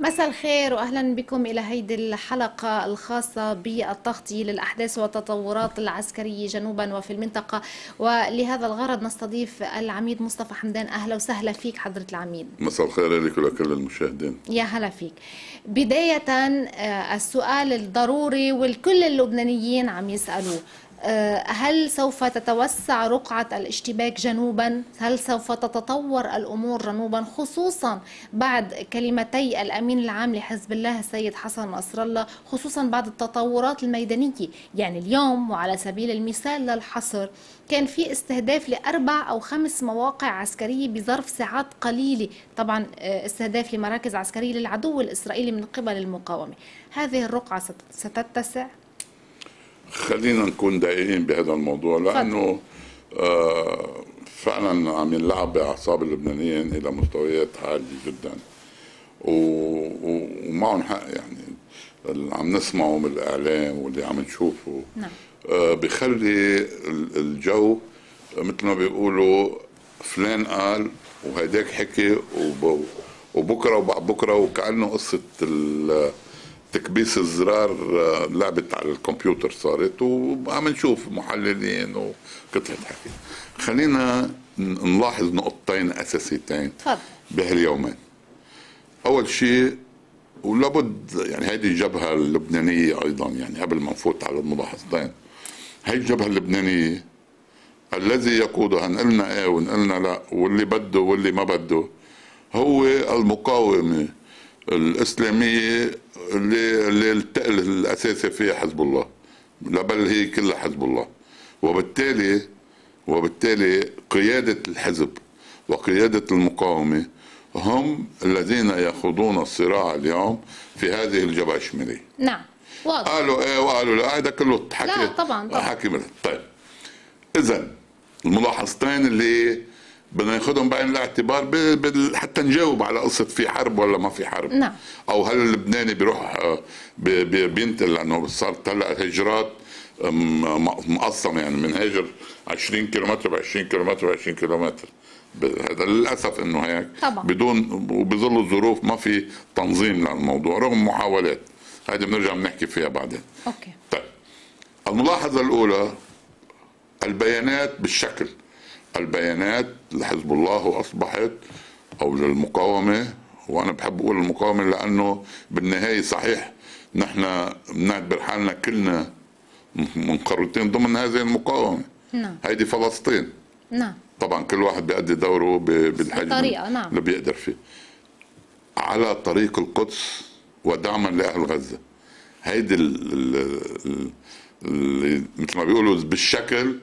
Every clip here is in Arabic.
مساء الخير واهلا بكم إلى هيدي الحلقة الخاصة بالتغطية للأحداث والتطورات العسكرية جنوبا وفي المنطقة. ولهذا الغرض نستضيف العميد مصطفى حمدان. أهلا وسهلا فيك حضرة العميد. مساء الخير لك ولكل المشاهدين. يا هلا فيك. بداية آه، السؤال الضروري والكل اللبنانيين عم يسألوه. هل سوف تتوسع رقعة الاشتباك جنوبا؟ هل سوف تتطور الأمور جنوبا خصوصا بعد كلمتي الأمين العام لحزب الله السيد حسن نصر الله خصوصا بعد التطورات الميدانية يعني اليوم وعلى سبيل المثال للحصر كان في استهداف لأربع أو خمس مواقع عسكرية بظرف ساعات قليلة طبعا آه، استهداف لمراكز عسكرية للعدو الإسرائيلي من قبل المقاومة هذه الرقعة ستتسع؟ خلينا نكون دقيقين بهذا الموضوع لأنه آه فعلا عم ينلعب باعصاب اللبنانيين إلى مستويات عالية جدا. ومعهم حق يعني اللي عم نسمعه من الإعلام واللي عم نشوفه. نعم. آه بخلي الجو مثل ما بيقولوا فلان قال وهيداك حكي وبكرة وبعد بكرة وكأنه قصة تكبيس الزرار آه، لعبة على الكمبيوتر صارت وعم نشوف محللين وقطعة حكي. خلينا نلاحظ نقطتين أساسيتين تفضل. بهاليومين. أول شيء ولابد يعني هذه الجبهة اللبنانية أيضا يعني قبل ما نفوت على الملاحظتين هي الجبهة اللبنانية الذي يقودها نقلنا إيه ونقلنا لا واللي بده واللي ما بده هو المقاومة الإسلامية اللي اللي التقل الأساسي فيها حزب الله لا بل هي كلها حزب الله. وبالتالي وبالتالي قيادة الحزب وقيادة المقاومة هم الذين يخوضون الصراع اليوم في هذه الجبهة الشمالية. نعم واضح. قالوا إيه وقالوا لا هذا كله حكي. لا طبعا طبعا. حكي طيب اذا الملاحظتين اللي بدنا ناخذهم بعين الاعتبار حتى نجاوب على قصة في حرب ولا ما في حرب. نعم. أو هل اللبناني بيروح آه، بينتقل لأنه صارت هلا هجرات مقسمه يعني من هاجر 20 كيلومتر ب 20 كيلومتر ب 20 كيلومتر هذا للأسف إنه هيك. طبعا. بدون وبظل الظروف ما في تنظيم للموضوع رغم محاولات. هذه بنرجع بنحكي فيها بعدين. أوكي. طيب. الملاحظة الأولى البيانات بالشكل. البيانات لحزب الله اصبحت أو للمقاومه وأنا بحب أقول المقاومة لأنه بالنهاية صحيح. نحن بنعتبر حالنا كلنا منقرضين ضمن هذه المقاومة. نعم. هيدي فلسطين. نعم. طبعا كل واحد بيأدي دوره بالحجم نعم. اللي بيقدر فيه. على طريق القدس ودعما لأهل غزة. هيدي اللي مثل ما بيقولوا بالشكل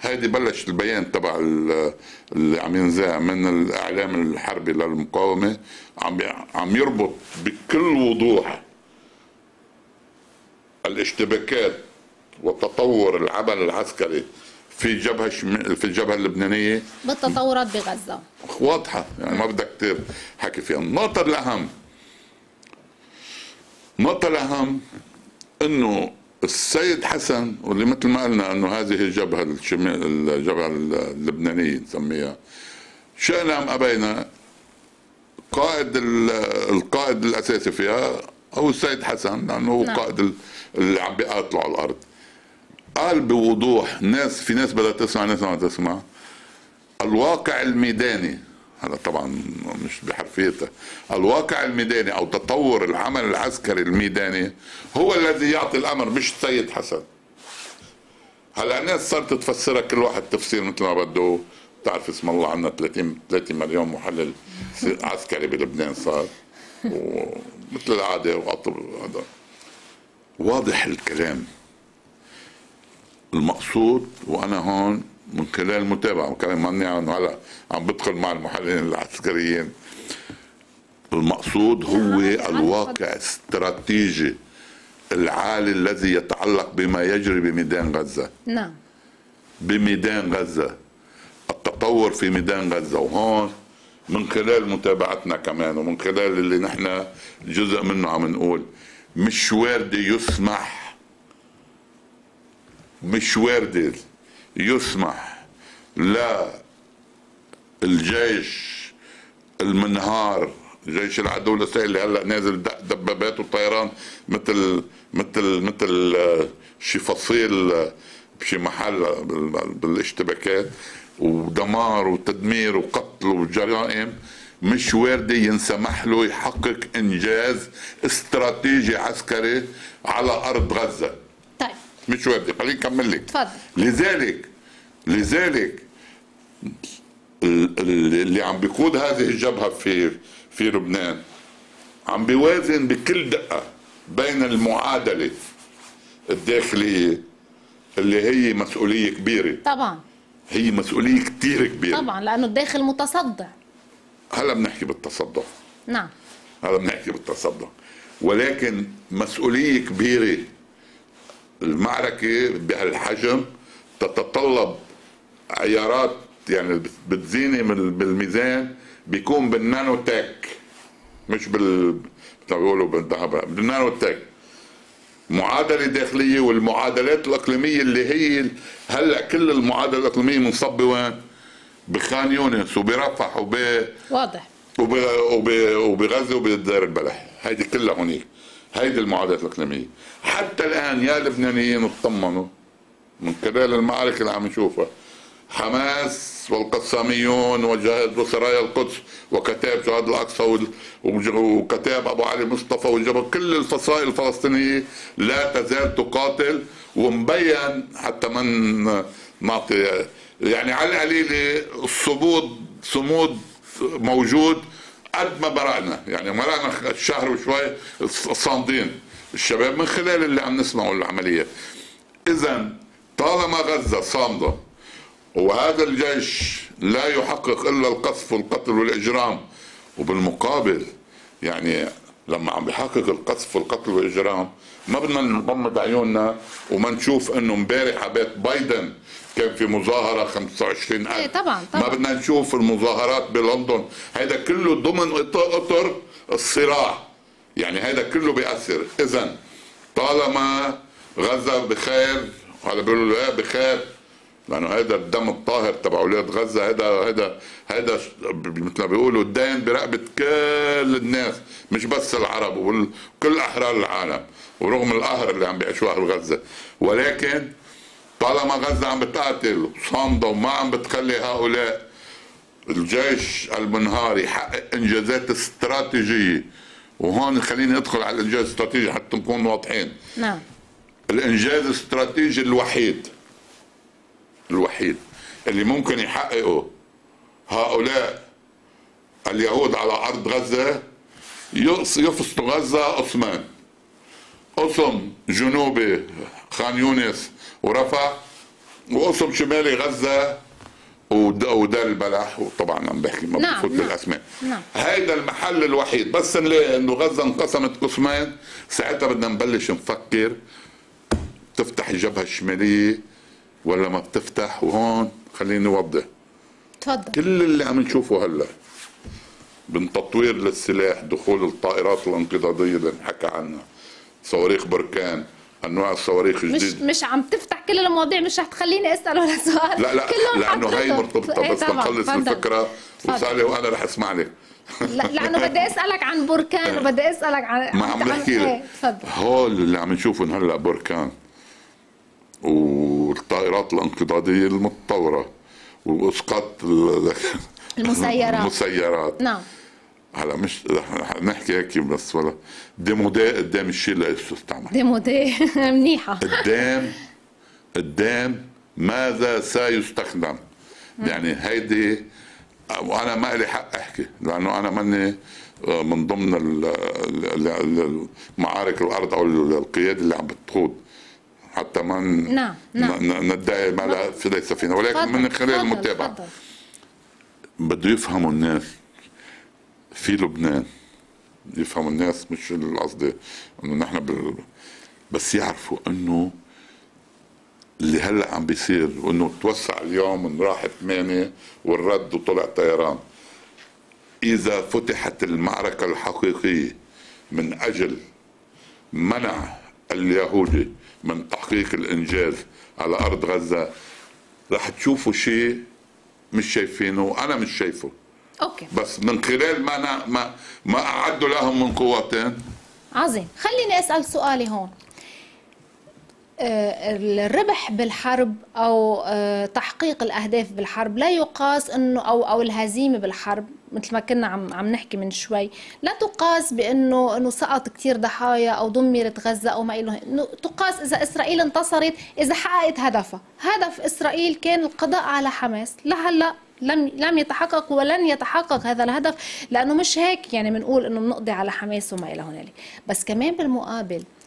هيدي بلش البيان تبع اللي عم ينزع من الإعلام الحربي للمقاومة عم عم يربط بكل وضوح الاشتباكات وتطور العمل العسكري في جبهة في الجبهة اللبنانية. بالتطورات بغزة. واضحة يعني ما بدك كثير حكي فيها. النقطة الأهم النقطة الأهم إنه السيد حسن واللي مثل ما قلنا إنه هذه الجبهة الشمال الجبهة اللبنانية نسميها شئنا أم أبينا قائد القائد الأساسي فيها هو السيد حسن لأنه هو نعم. قائد اللي عم بيقاتلوا على الأرض قال بوضوح ناس في ناس بدها تسمع ناس ما تسمع الواقع الميداني هذا طبعا مش بحرفيته الواقع الميداني أو تطور العمل العسكري الميداني هو الذي يعطي الأمر مش السيد حسن. هلا الناس صارت تفسرها كل واحد تفسير مثل ما بده. بتعرف اسم الله عندنا 30 30 مليون محلل عسكري بلبنان صار. ومثل العادة هذا. واضح الكلام. المقصود وأنا هون من خلال المتابعه وكان ماني انه هلا عم بدخل مع المحللين العسكريين. المقصود هو الواقع الاستراتيجي العالي الذي يتعلق بما يجري بميدان غزة. نعم. بميدان غزة. التطور في ميدان غزة. وهون من خلال متابعتنا كمان ومن خلال اللي نحن جزء منه عم نقول مش وارد يسمح. مش وارد يسمح لا الجيش المنهار جيش العدو الاسرائيلي اللي هلأ نازل دبابات وطيران مثل مثل مثل آه، شي فصيل آه، بشي محل بالاشتباكات ودمار وتدمير وقتل وجرائم مش واردة ينسمح له يحقق إنجاز استراتيجي عسكري على غزة. طيب مش واردة خليني أكمل لك. تفضل لذلك لذلك اللي عم بيقود هذه الجبهة في في لبنان عم بيوازن بكل دقة بين المعادلة الداخلية اللي هي مسؤولية كبيرة. طبعا. هي مسؤولية كتير كبيرة. طبعا لأنه الداخل متصدع. هلا بنحكي بالتصدع. نعم. هلا بنحكي بالتصدع. ولكن مسؤولية كبيرة المعركة بهالحجم تتطلب عيارات يعني بتزيني بالميزان بيكون بالنانو تك مش بال بيقولوا بالذهب بالنانو تك معادلة داخلية والمعادلات الإقليمية اللي هي هلأ كل المعادلة الإقليمية منصبه وين؟ بخان يونس وبرفح وب واضح. وب... وب... وبغزة وبدار البلح. هيدي كلها هونيك. هيدي المعادلات الإقليمية. حتى الآن يا لبنانيين اطمنوا من خلال المعارك اللي عم نشوفها. حماس والقساميون وجهاد وسرايا القدس وكتاب جهاد الأقصى وكتاب أبو علي مصطفى والجبل كل الفصائل الفلسطينية لا تزال تقاتل ومبين حتى من نعطي يعني على القليلة الصمود صمود موجود قد ما برأنا يعني مرقنا الشهر وشوي صامدين الشباب من خلال اللي عم نسمعه العملية. إذا طالما غزة صامدة وهذا الجيش لا يحقق إلا القصف والقتل والإجرام وبالمقابل يعني لما عم بيحقق القصف والقتل والإجرام ما بدنا نغمض عيوننا وما نشوف إنه امبارح بيت بايدن كان في مظاهرة 25 ألف. إيه طبعا طبعا. ما بدنا نشوف المظاهرات بلندن. هيدا كله ضمن إطر الصراع. يعني هيدا كله بيأثر. اذا طالما غزة بخير هذا بيقولوا بخير. لأنه هذا الدم الطاهر تبع أولاد غزة هذا هذا هذا مثل ما بيقولوا الدين برقبة كل الناس مش بس العرب وكل أحرار العالم ورغم القهر اللي عم بيعيشوه أهل غزه ولكن طالما غزة عم بتقاتل صامدة وما عم بتخلي هؤلاء الجيش المنهار يحقق إنجازات استراتيجية وهون خليني أدخل على الإنجاز الاستراتيجي حتى نكون واضحين. نعم. الإنجاز الاستراتيجي الوحيد الوحيد اللي ممكن يحققه هؤلاء اليهود على أرض غزة يفصلوا غزة قسمان قسم جنوبي خان يونس ورفح وقسم شمالي غزة ودار البلح وطبعا عم بحكي ما نعم بفوت نعم بالأسماء. نعم. هيدا المحل الوحيد. بس نلاقي إنه غزة انقسمت قسمين ساعتها بدنا نبلش نفكر تفتح الجبهة الشمالية ولا ما بتفتح وهون خليني اوضح تفضل. كل اللي عم نشوفه هلا من تطوير للسلاح دخول الطائرات الانقضاضية اللي انحكى عنها. صواريخ بركان أنواع الصواريخ مش الجديدة. مش عم تفتح كل المواضيع مش رح تخليني اسال ولا سؤال. لا لا كلهم لأنه هي. مرتبطة إيه بس. نخلص. الفكرة. وسالي وأنا رح أسمع لك. لا لأنه بدي أسألك عن بركان وبدي أسألك عن ما عم بحكي إيه، لك. تفضل. هول اللي عم نشوفهم هلا بركان. والطائرات الانقضاضية المتطورة وأسقاط ال- المسيرات. المسيرات. نعم. هلا مش رح نحكي هيك بس ولا. démodé قدام الشيء اللي يستعمل démodé. منيحة. قدام قدام ماذا سيستخدم؟ يعني هيدي وأنا ما لي حق أحكي لأنه أنا ماني آه، من ضمن ال- ال- ال- معارك الأرض أو القيادة اللي عم بتخوض. حتى ما ن- نعم، نعم. ن- ندعي ما لا في ليس فينا ولكن من خلال تفضل، المتابعة. بده يفهموا الناس في لبنان يفهموا الناس مش القصد إنه نحن بال... بس يعرفوا إنه اللي هلأ عم بيصير وإنه توسع اليوم من راح ثمانية والرد وطلع طيران إذا فتحت المعركة الحقيقية من أجل منع اليهودي من تحقيق الإنجاز على أرض غزة رح تشوفوا شيء مش شايفينه وأنا مش شايفه. أوكي. بس من خلال ما ما ما أعدوا لهم من قوتين. عظيم. خليني أسأل سؤالي هون. الربح بالحرب أو آه، تحقيق الأهداف بالحرب لا يقاس إنه أو أو الهزيمة بالحرب مثل ما كنا عم عم نحكي من شوي. لا تقاس بإنه إنه سقط كثير ضحايا أو دمرت غزة أو ما إنه تقاس إذا إسرائيل انتصرت إذا حققت هدفها. هدف إسرائيل كان القضاء على حماس. لهلأ لم لم يتحقق ولن يتحقق هذا الهدف لأنه مش هيك يعني بنقول إنه بنقضي على حماس وما إلى هنالك. بس كمان بالمقابل آه،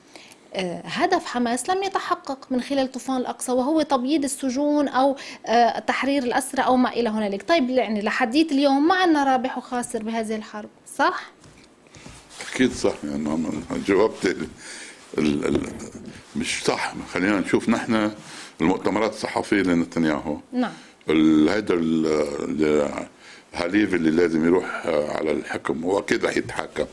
هدف حماس لم يتحقق من خلال طوفان الأقصى وهو تبييض السجون أو آه، تحرير الأسرى أو ما إلى هنالك. طيب يعني لحديت اليوم ما عندنا رابح وخاسر بهذه الحرب؟ صح؟ أكيد صح يعني جاوبت. مش صح. خلينا نشوف نحن المؤتمرات الصحفية لنتنياهو. نعم. هيدا الهليف اللي لازم يروح على الحكم هو أكيد رح يتحكم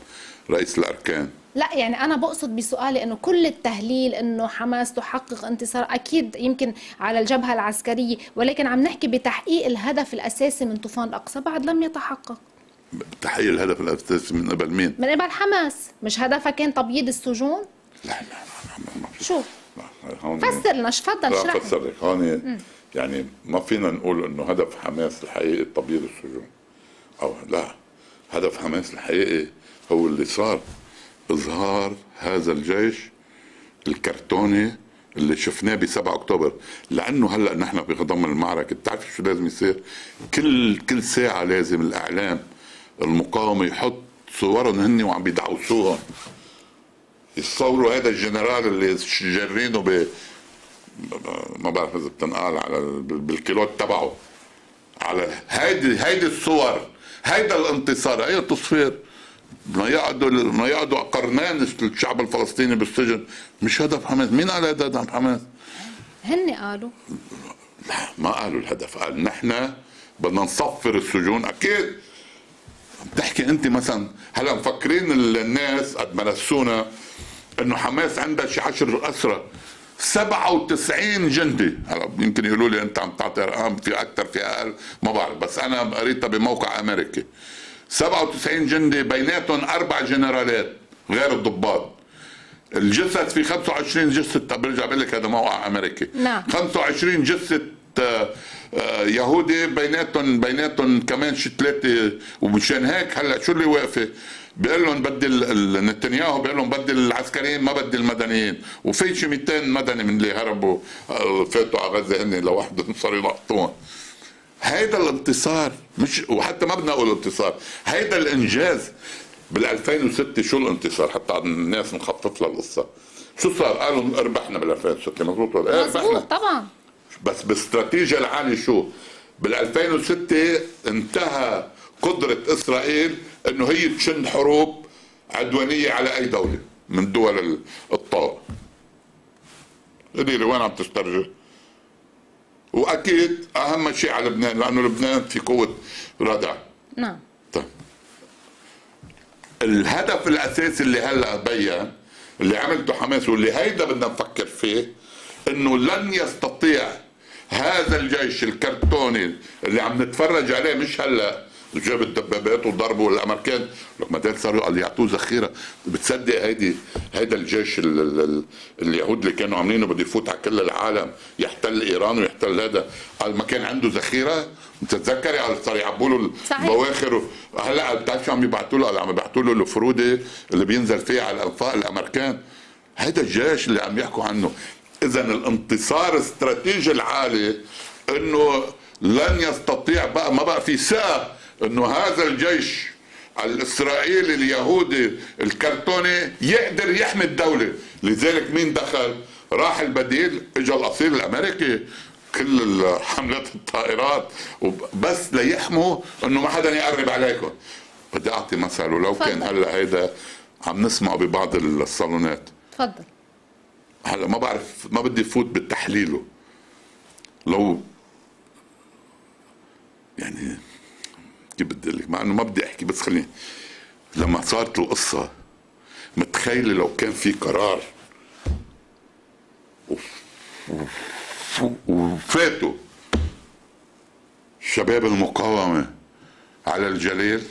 رئيس الأركان. لا يعني أنا بقصد بسؤالي إنه كل التهليل إنه حماس تحقق انتصار أكيد يمكن على الجبهة العسكرية ولكن عم نحكي بتحقيق الهدف الأساسي من طوفان الأقصى بعد لم يتحقق. تحقيق الهدف الأساسي من قبل مين؟ من قبل حماس. مش هدفها كان تبييض السجون؟ لا لا لا, لا شو؟ فسر لنا تفضل اشرح فسر لك. هون يعني ما فينا نقول إنه هدف حماس الحقيقي تبييض السجون. أو لا هدف حماس الحقيقي هو اللي صار إظهار هذا الجيش الكرتوني اللي شفناه ب 7 أكتوبر. لأنه هلأ نحن بخضم المعركة بتعرف شو لازم يصير؟ كل كل ساعة لازم الإعلام المقاومه يحط صورهم هن وعم بيدعوسوهم يتصوروا هذا الجنرال اللي جرينه ب ما بعرف إذا بتنقال على بالكيلوت تبعه. على هيدي هيدي الصور هيدا الانتصار هي التصوير ما يقعدوا ما يقعدوا قرنان الشعب الفلسطيني بالسجن. مش هدف حماس. مين قال هذا هدف حماس؟ هن قالوا. لا ما قالوا الهدف. قال نحن بدنا نصفر السجون. أكيد. بتحكي أنت مثلا هلأ مفكرين الناس قد ما نسونا إنه حماس عندها شي 10 اسرى 97 جندي. هلأ يمكن يقولوا لي أنت عم تعطي أرقام في أكثر في أقل. ما بعرف. بس أنا قريتها بموقع أمريكي. 97 جندي بيناتهم أربع جنرالات غير الضباط. الجثث في 25 جثة برجع بقول لك هذا موقع أمريكي. نعم. 25 جثة آه، آه، يهودي بيناتهم بيناتهم كمان شي ثلاثة ومشان هيك هلأ شو اللي واقفة؟ بيقول لهم بدي نتنياهو بيقول لهم بدي العسكريين ما بدي المدنيين. وفي شي 200 مدني من اللي هربوا آه، فاتوا على غزة هن لوحدهم صاروا يلقطوهم هيدا الانتصار مش وحتى ما بدنا نقول انتصار هيدا الإنجاز بال 2006 شو الانتصار حتى الناس نخفف لها القصة؟ شو صار؟ قالوا ربحنا بال 2006 مضبوط ولا إيه؟ مضبوط طبعا. بس باستراتيجيا العالية شو؟ بال 2006 انتهى قدرة إسرائيل إنه هي تشن حروب عدوانية على أي دولة من دول الطاقة. قولي وين عم تسترجع وأكيد أهم شيء على لبنان لأنه لبنان في قوة ردع نعم. طيب. الهدف الأساسي اللي هلأ بين اللي عملته حماس واللي هيدا بدنا نفكر فيه إنه لن يستطيع هذا الجيش الكرتوني اللي عم نتفرج عليه مش هلأ جاب الدبابات وضربوا الامريكان لك ما صاروا قال يعطوه ذخيره بتصدق هيدي هيدا الجيش ال ال اليهود اللي كانوا عاملينه بده يفوت على كل العالم يحتل إيران ويحتل هذا. قال ما كان عنده ذخيرة؟ بتتذكري قال صار يعبوا له البواخر هلا بتعرف شو عم يبعثوا له؟ عم يبعثوا له الفرودة اللي بينزل فيها على الانفاق الأمريكان. هيدا الجيش اللي عم يحكوا عنه. اذا الانتصار الاستراتيجي العالي إنه لن يستطيع بقى ما بقى في ثقه إنه هذا الجيش الإسرائيلي اليهودي الكرتوني يقدر يحمي الدولة. لذلك مين دخل؟ راح البديل اجى الأصيل الأمريكي كل حملات الطائرات بس ليحموا إنه ما حدا يقرب عليكم. بدي أعطي مثل ولو كان هلأ هيدا عم نسمعه ببعض الصالونات. تفضل. هلأ ما بعرف ما بدي فوت بتحليله. لو يعني كيف بدي لك؟ مع إنه ما بدي أحكي بس خليني. لما صارت القصة متخيلة لو كان في قرار وفاتوا شباب المقاومة على الجليل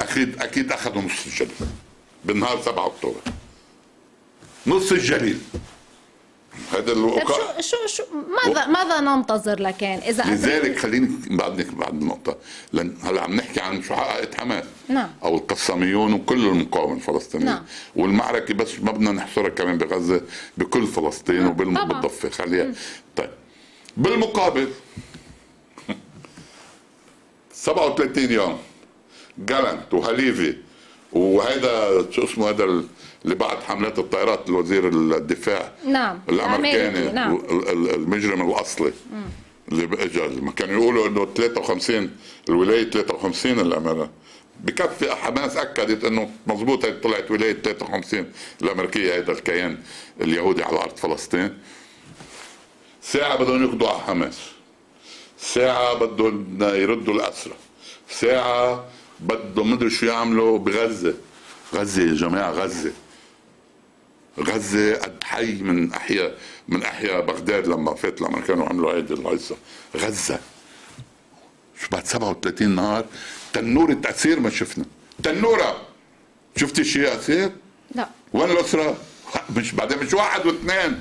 أكيد أكيد أخذوا نص الجليل بالنهار 7 أكتوبر. نص الجليل. هذا طيب الوقائع شو شو شو ماذا ماذا ننتظر لكان إذا لذلك خليني بعد بعد النقطة لأن هلأ عم نحكي عن شو حققت حماس. نعم. أو القساميون وكل المقاومة الفلسطينية نعم. والمعركة بس ما بدنا نحصرها كمان بغزة بكل فلسطين نعم. بالضفة خليها. طيب. بالمقابل 37 يوم جالنت وهليفي وهذا شو اسمه هذا اللي بعد حملات الطائرات الوزير الدفاع نعم. الأمريكاني الأمريكي، نعم. ال- ال- المجرم الأصلي. اللي اجى كانوا يقولوا إنه 53 الولاية 53 الامانه بكفي حماس أكدت إنه مضبوط طلعت ولاية 53 الأمريكية هذا الكيان اليهودي على أرض فلسطين. ساعة بدهم يقضوا على حماس. ساعة بدهم يردوا الاسرى ساعة بدهم مدري شو يعملوا بغزة. غزة يا جماعة غزة. غزة قد حي من أحياء من أحياء بغداد لما فات الأمريكان وعملوا هيدي الهيصة غزة شو بعد 37 نهار تنورة أسير ما شفنا تنورة شفتي شيء أسير؟ لا وين الأسرة؟ مش بعدين مش واحد واثنين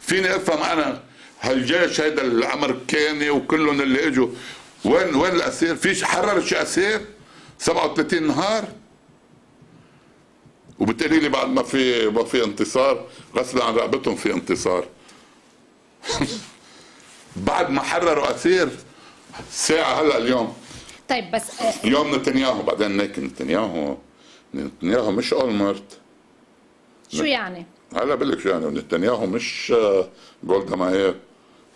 فيني أفهم أنا هالجيش هيدا الأمريكاني وكلهم اللي إجوا وين وين الأسير؟ فيش حرر شي أسير؟ 37 نهار؟ وبتقولي لي بعد ما في ما في انتصار غسل عن رقبتهم في انتصار. بعد ما حرروا اسير ساعة هلأ اليوم. طيب بس آه، اليوم نتنياهو بعدين هيك نتنياهو نتنياهو مش أولمرت. شو يعني؟ هلأ بقول لك شو يعني نتنياهو مش آه، جولدا مائير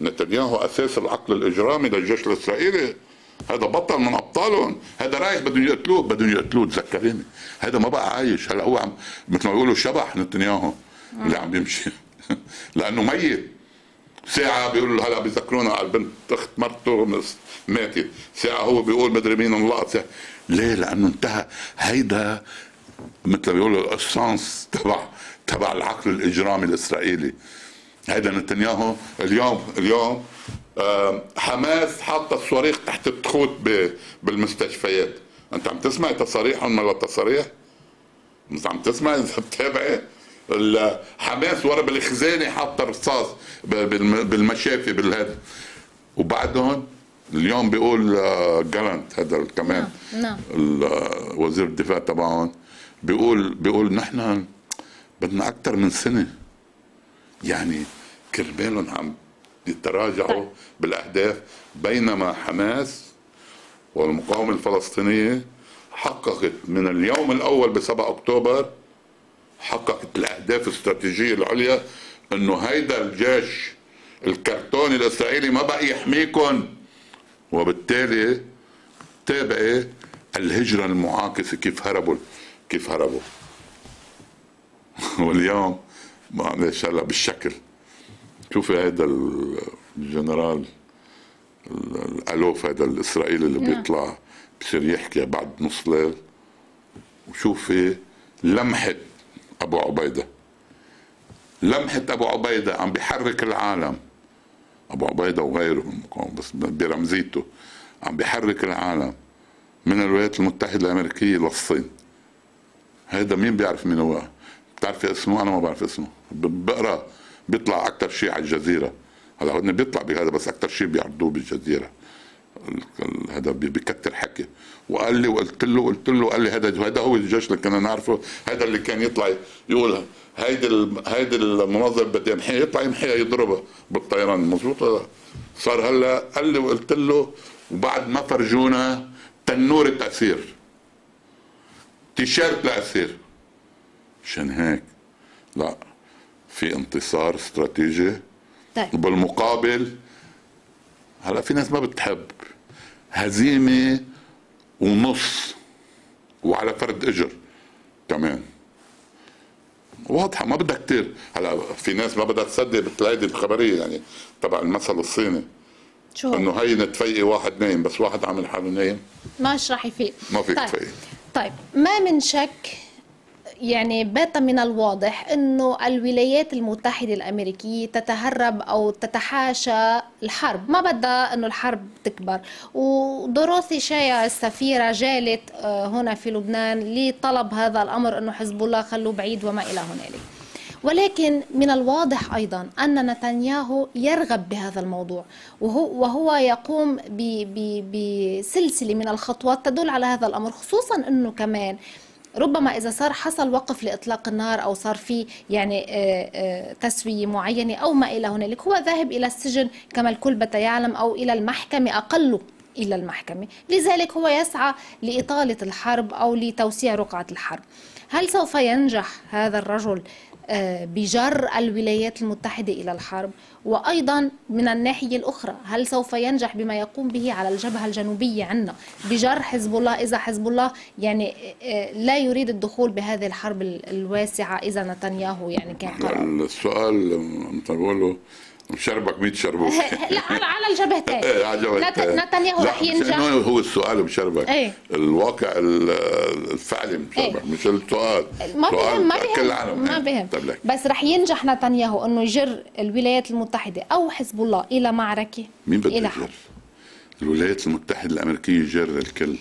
نتنياهو أساس العقل الإجرامي للجيش الإسرائيلي. هذا بطل من ابطالهم هذا رايح بدهم يقتلوه بدهم يقتلوه تذكريني. هذا ما بقى عايش. هلا هو عم مثل ما بيقولوا شبح نتنياهو اللي عم بيمشي. لأنه ميت. ساعة بيقولوا هلا بيذكرونا على البنت اخت مرته ماتت، ساعة هو بيقول مدري مين انلقط، ليه؟ لأنه انتهى. هيدا مثل ما بيقولوا الاسانس تبع تبع العقل الإجرامي الإسرائيلي. هيدا نتنياهو اليوم اليوم حماس حاطة الصواريخ تحت التخوت بالمستشفيات، أنت عم تسمع تصاريحهم ولا تصاريح؟ مش عم تسمع؟ اذا بتتابعي ال- حماس ورا بالخزانة حاطة رصاص بالمشافي بالهذا وبعدهم اليوم بيقول آه، جالنت هذا كمان. نعم، نعم. آه، وزير الدفاع تبعهم بيقول بيقول نحن بدنا أكثر من سنة. يعني كرمالهم عم يتراجعوا طيب. بالأهداف بينما حماس والمقاومة الفلسطينية حققت من اليوم الأول ب 7 أكتوبر حققت الأهداف الاستراتيجية العليا إنه هيدا الجيش الكرتوني الإسرائيلي ما بقى يحميكم وبالتالي تابعي الهجرة المعاكسة كيف هربوا كيف هربوا. واليوم معلش هلا بالشكل. شوفي هذا الجنرال ال- الألوف هذا الإسرائيلي اللي نعم. بيطلع بصير يحكي بعد نص ليل. وشوفي لمحة أبو عبيدة. لمحة أبو عبيدة عم بيحرك العالم. أبو عبيدة وغيره بس برمزيته عم بيحرك العالم من الولايات المتحدة الأمريكية للصين. هيدا مين بيعرف مين هو؟ بتعرفي اسمه؟ أنا ما بعرف اسمه. بقرأ. بيطلع أكثر شيء على الجزيرة. هلا هو بيطلع بهذا بس أكثر شيء بيعرضوه بالجزيرة. ال- ال- هذا بكتر حكي. وقال لي وقلت له قلت له قال لي هذا هذا هو الجيش اللي كنا نعرفه هذا اللي كان يطلع يقول هيدي هيدي المناظر بدي أمحيها. يطلع يمحيها يضربها بالطيران. لا؟ صار هلأ قال لي وقلت له وبعد ما فرجونا تنورة اسير تيشيرت لاسير عشان هيك. لا. في انتصار استراتيجي. طيب. وبالمقابل هلا في ناس ما بتحب هزيمة ونص وعلى فرد إجر كمان. واضحة ما بدها كتير. هلا في ناس ما بدها تصدق بالتلاقي الخبرية يعني تبع المثل الصيني. شو؟ إنه هي نتفيقي واحد نايم بس واحد عامل حاله نايم. ماش راح يفيق. ما فيك طيب. تفيق. طيب ما من شك يعني بات من الواضح إنه الولايات المتحدة الأمريكية تتهرب أو تتحاشى الحرب. ما بدها إنه الحرب تكبر. ودوروثي شايا السفيرة جالت آه، هنا في لبنان لطلب هذا الأمر إنه حزب الله خلوه بعيد وما إلى هنالك. ولكن من الواضح أيضا أن نتنياهو يرغب بهذا الموضوع. وهو وهو يقوم بسلسلة من الخطوات تدل على هذا الأمر خصوصا إنه كمان ربما إذا صار حصل وقف لإطلاق النار أو صار في يعني آه، آه، تسوية معينة أو ما إلى هنالك هو ذاهب إلى السجن كما الكل بت يعلم أو إلى المحكمة أقل إلى المحكمة. لذلك هو يسعى لإطالة الحرب أو لتوسيع رقعة الحرب. هل سوف ينجح هذا الرجل بجر الولايات المتحدة إلى الحرب. وأيضا من الناحية الأخرى هل سوف ينجح بما يقوم به على الجبهة الجنوبية عنا بجر حزب الله؟ إذا حزب الله يعني آه، لا يريد الدخول بهذه الحرب الواسعة إذا نتنياهو يعني كان قرر السؤال مثل بقوله مشربك 100 شربوك لا على على الجبهتين. إيه، على نتنياهو رح ينجح. هو السؤال مشربك إيه؟ الواقع الفعلي مشربك إيه؟ مش السؤال. ما بهم ما بهم ما بهم. بس رح ينجح نتنياهو إنه يجر الولايات المتحدة أو حزب الله إلى معركة مين بده يجر؟ الولايات المتحدة الأمريكية يجر الكل.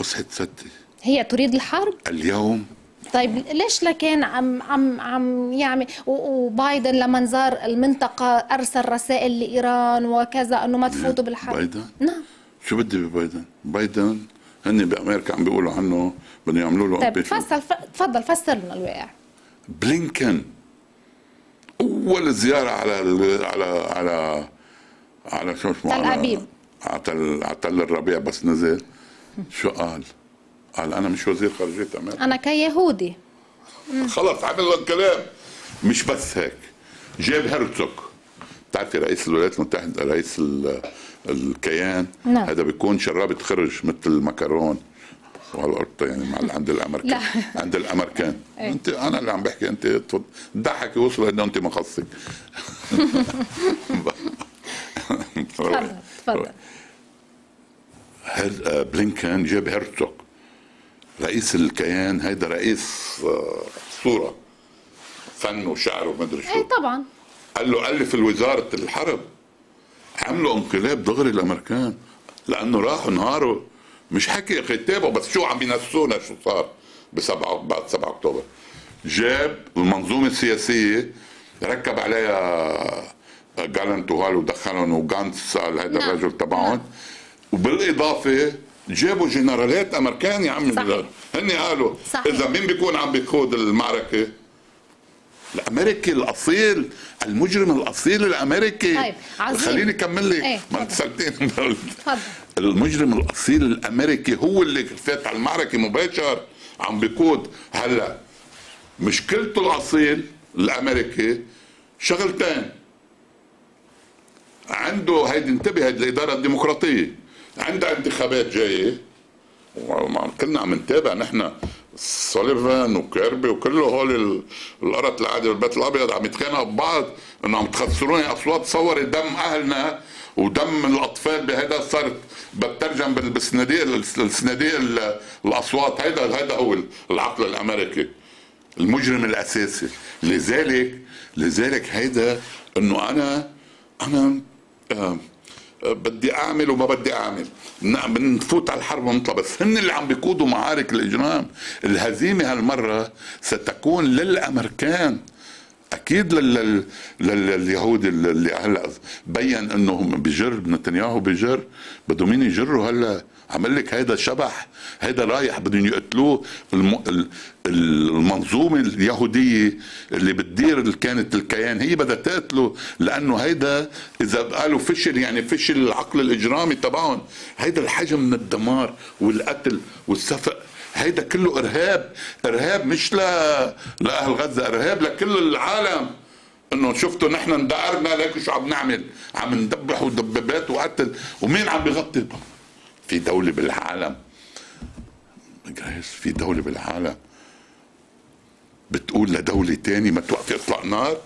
اصحى ستي هي تريد الحرب؟ اليوم طيب ليش لكان عم عم عم يعمل وبايدن لما زار المنطقة أرسل رسائل لإيران وكذا أنه ما تفوتوا بالحرب بايدن؟ نعم شو بدي ببايدن؟ بايدن هن بأمريكا عم بيقولوا عنه بدهم يعملوا له طيب فصل تفضل فسر لنا الواقع بلينكن أول زيارة على على على على شو اسمه تل تل على تل الربيع بس نزل شو قال؟ قال أنا مش وزير خارجية أمريكا أنا كيهودي خلص عمل الكلام مش بس هيك. جاب هرتزوك بتعرفي رئيس الولايات المتحدة رئيس الكيان؟ نعم. هذا بيكون شرابة خرج مثل المكرون. وهالقطة يعني مع عند الأمريكان. لا. عند الأمريكان. إيه؟ أنت أنا اللي عم بحكي أنت ضحكي وصل انه أنت مخصك تفضل تفضل. بلينكن جاب هرتزوك رئيس الكيان هيدا رئيس آه، صورة فن وشعر ومدري شو. إيه طبعا. قال له ألف الوزارة الحرب. عملوا انقلاب دغري الأمريكان لأنه راحوا نهاروا مش حكي كتابه بس شو عم بينسونا شو صار بسبعة بعد 7 أكتوبر. جاب المنظومة السياسية ركب عليها جالنت وهال ودخلهم وجانتس هذا نعم. الرجل تبعهم. نعم. جابوا جنرالات أمريكان يا عمي هن قالوا صحيح. إذا مين بيكون عم بيقود المعركة؟ الأمريكي الأصيل المجرم الأصيل الأمريكي. طيب عظيم. خليني أكمل لك. إيه. ما انت سالتين المجرم الأصيل الأمريكي هو اللي فات على المعركة مباشر عم بيقود. هلا مشكلته الأصيل الأمريكي شغلتين. عنده هيدي انتبه هيدي الاداره الديمقراطية. عندها انتخابات جاية. كلنا عم نتابع نحن سوليفان وكيربي وكل هول القرط قاعدة بالبيت الأبيض. عم يتخانقوا ببعض إنه عم تخسروني أصوات تصوري دم أهلنا ودم الأطفال بهذا صارت بترجم بالصناديق الصناديق الأصوات. هيدا هيدا هو العقل الأمريكي. المجرم الأساسي. لذلك لذلك هيدا إنه أنا أنا آه بدي أعمل وما بدي أعمل. بنفوت على الحرب ونطلع. بس هن اللي عم بيقودوا معارك الإجرام. الهزيمة هالمرة ستكون للأمريكان. أكيد لل... لليهود اللي هلأ بين إنه بجر نتنياهو بجر. بدهم مين يجروا هلأ؟ عمل لك هيدا شبح هيدا رايح بدهم يقتلوه الم... المنظومة اليهودية اللي بتدير كانت الكيان هي بدها تقتله لأنه هيدا إذا قالوا فشل يعني فشل العقل الإجرامي تبعهم هيدا الحجم من الدمار والقتل والسفق هيدا كله إرهاب إرهاب مش ل... لأهل غزة إرهاب لكل العالم. إنه شفتوا نحن اندعرنا ليك شو عم نعمل عم ندبح ودبابات وقتل ومين عم بيغطي في دولة بالعالم. في دولة بالعالم. بتقول لدولة تاني ما توقفي اطلاق نار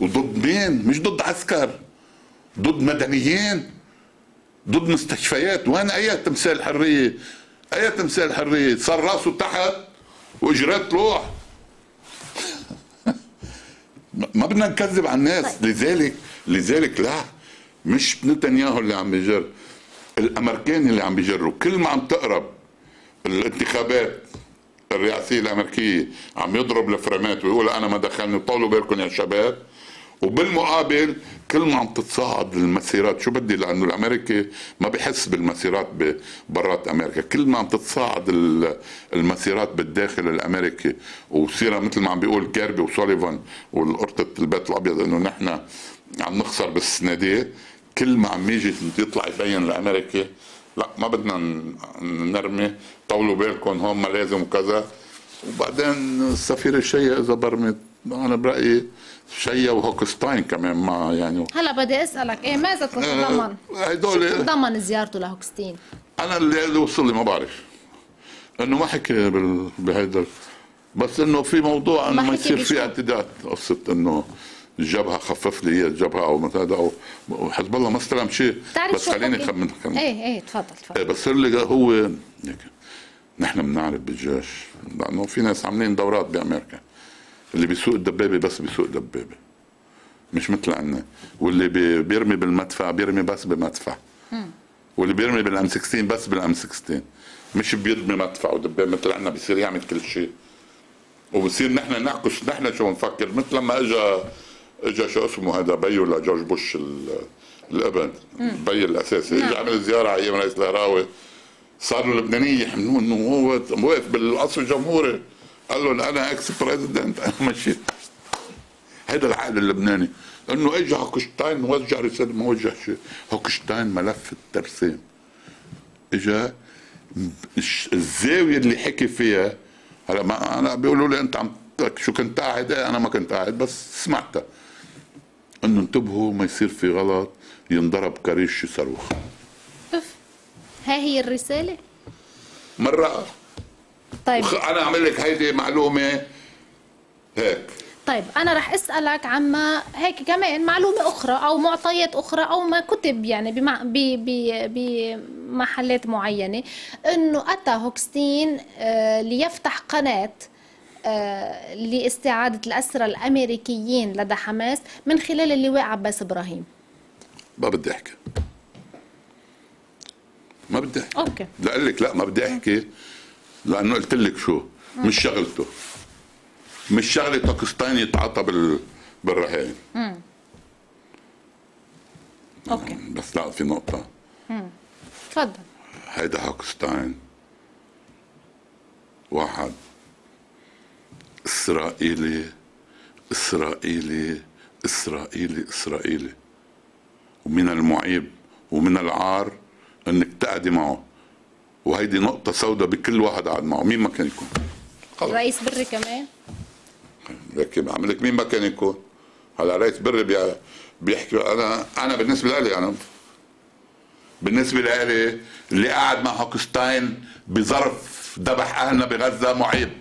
وضد مين؟ مش ضد عسكر ضد مدنيين ضد مستشفيات. وين أي تمثال حرية؟ أي تمثال حرية؟ صار راسه تحت واجرات روح. ما بدنا نكذب على الناس. طيب. لذلك لذلك لا مش نتنياهو اللي عم بيجر الأمريكان اللي عم بيجروا. كل ما عم تقرب الانتخابات الرئاسية الأمريكية عم يضرب الفرامات ويقول أنا ما دخلني طولوا بالكم يا شباب. وبالمقابل كل ما عم تتصاعد المسيرات شو بدي؟ لأنه الأمريكي ما بحس بالمسيرات برات أمريكا. كل ما عم تتصاعد ال- المسيرات بالداخل الأمريكي وصير مثل ما عم بيقول كيربي وسوليفان والقرطة البيت الأبيض إنه نحن عم نخسر بالسنة دي كل ما عم يجي يطلع يبين الامريكي لا ما بدنا نرمي طولوا بالكم هون ما لازم وكذا وبعدين السفير الشيء إذا برمي أنا برأيي شيء وهوكستاين كمان مع يعني هلا بدي أسألك إيه ماذا تتضمن؟ آه، هدول تتضمن زيارته لهوكستين؟ أنا اللي وصل لي ما بعرف انه ما حكي بهيدا بس إنه في موضوع إنه ما ما يصير؟ في اعتداءات قصة إنه الجبهه خفف لي هي الجبهة أو مثلا أو وحزب الله ما استلم شيء بس خليني كمان. إيه إيه تفضل تفضل. إيه بس اللي هو هيك. نحن بنعرف بالجيش. لأنه في ناس عاملين دورات بأمريكا. اللي بيسوق الدبابة بس بيسوق دبابه مش مثل عنا. واللي بي- بيرمي بالمدفع بيرمي بس بمدفع. واللي بيرمي بالام 16 بس بالام 16 مش بيرمي مدفع ودبابة مثل عنا بيصير يعمل كل شيء. وبصير نحن نعكس نحن شو نفكر. مثل لما اجى اجى شو اسمه هذا بوش لجورج بوش ال- الابن ال père الأساسي. اجى عمل زيارة على أيام رئيس الهراوي صاروا اللبنانيين يحملوه إنه هو واقف بالقصر الجمهوري. قال لهم أنا ex president أنا مشيت هذا العقل اللبناني. انه اجى هوكشتاين وجه رسالة ما وجه شيء. هوكشتاين ملف الترسيم. اجى الزاوية اللي حكي فيها هلا ما أنا بيقولوا لي أنت عم شو كنت قاعد؟ إيه أنا ما كنت قاعد بس سمعتها. انه انتبهوا ما يصير في غلط ينضرب كريش صاروخ. اف هاي هي الرسالة؟ مرة. طيب. أنا أعمل لك هيدي معلومة هيك. طيب أنا رح أسألك عما هيك كمان معلومة أخرى أو معطيات أخرى أو ما كتب يعني بمع ب ب بمحلات معينة. إنه اتى هوكستين آه ليفتح قناة آه لاستعادة الأسرى الأمريكيين لدى حماس من خلال اللواء عباس إبراهيم. ما بدي أحكي. ما بدي أحكي. okay. لا لك لا ما بدي أحكي لأنه قلت لك شو؟ مش شغلته. مش شغلة باكستان يتعاطى بال بالرهائن okay. بس لا في نقطة. تفضل. هيدا هوكستاين واحد إسرائيلي إسرائيلي إسرائيلي إسرائيلي. ومن المعيب ومن العار إنك تقعدي معه. وهيدي نقطة سوداء بكل واحد قاعد معه. مين ما كان يكون؟ خلص رئيس بري كمان. لكن بعمل لك مين ما كان يكون. هلا رئيس بري بي- بيحكي أنا أنا بالنسبة لي أنا بالنسبة لي اللي قاعد مع هوكستين بظرف ذبح أهلنا بغزة معيب.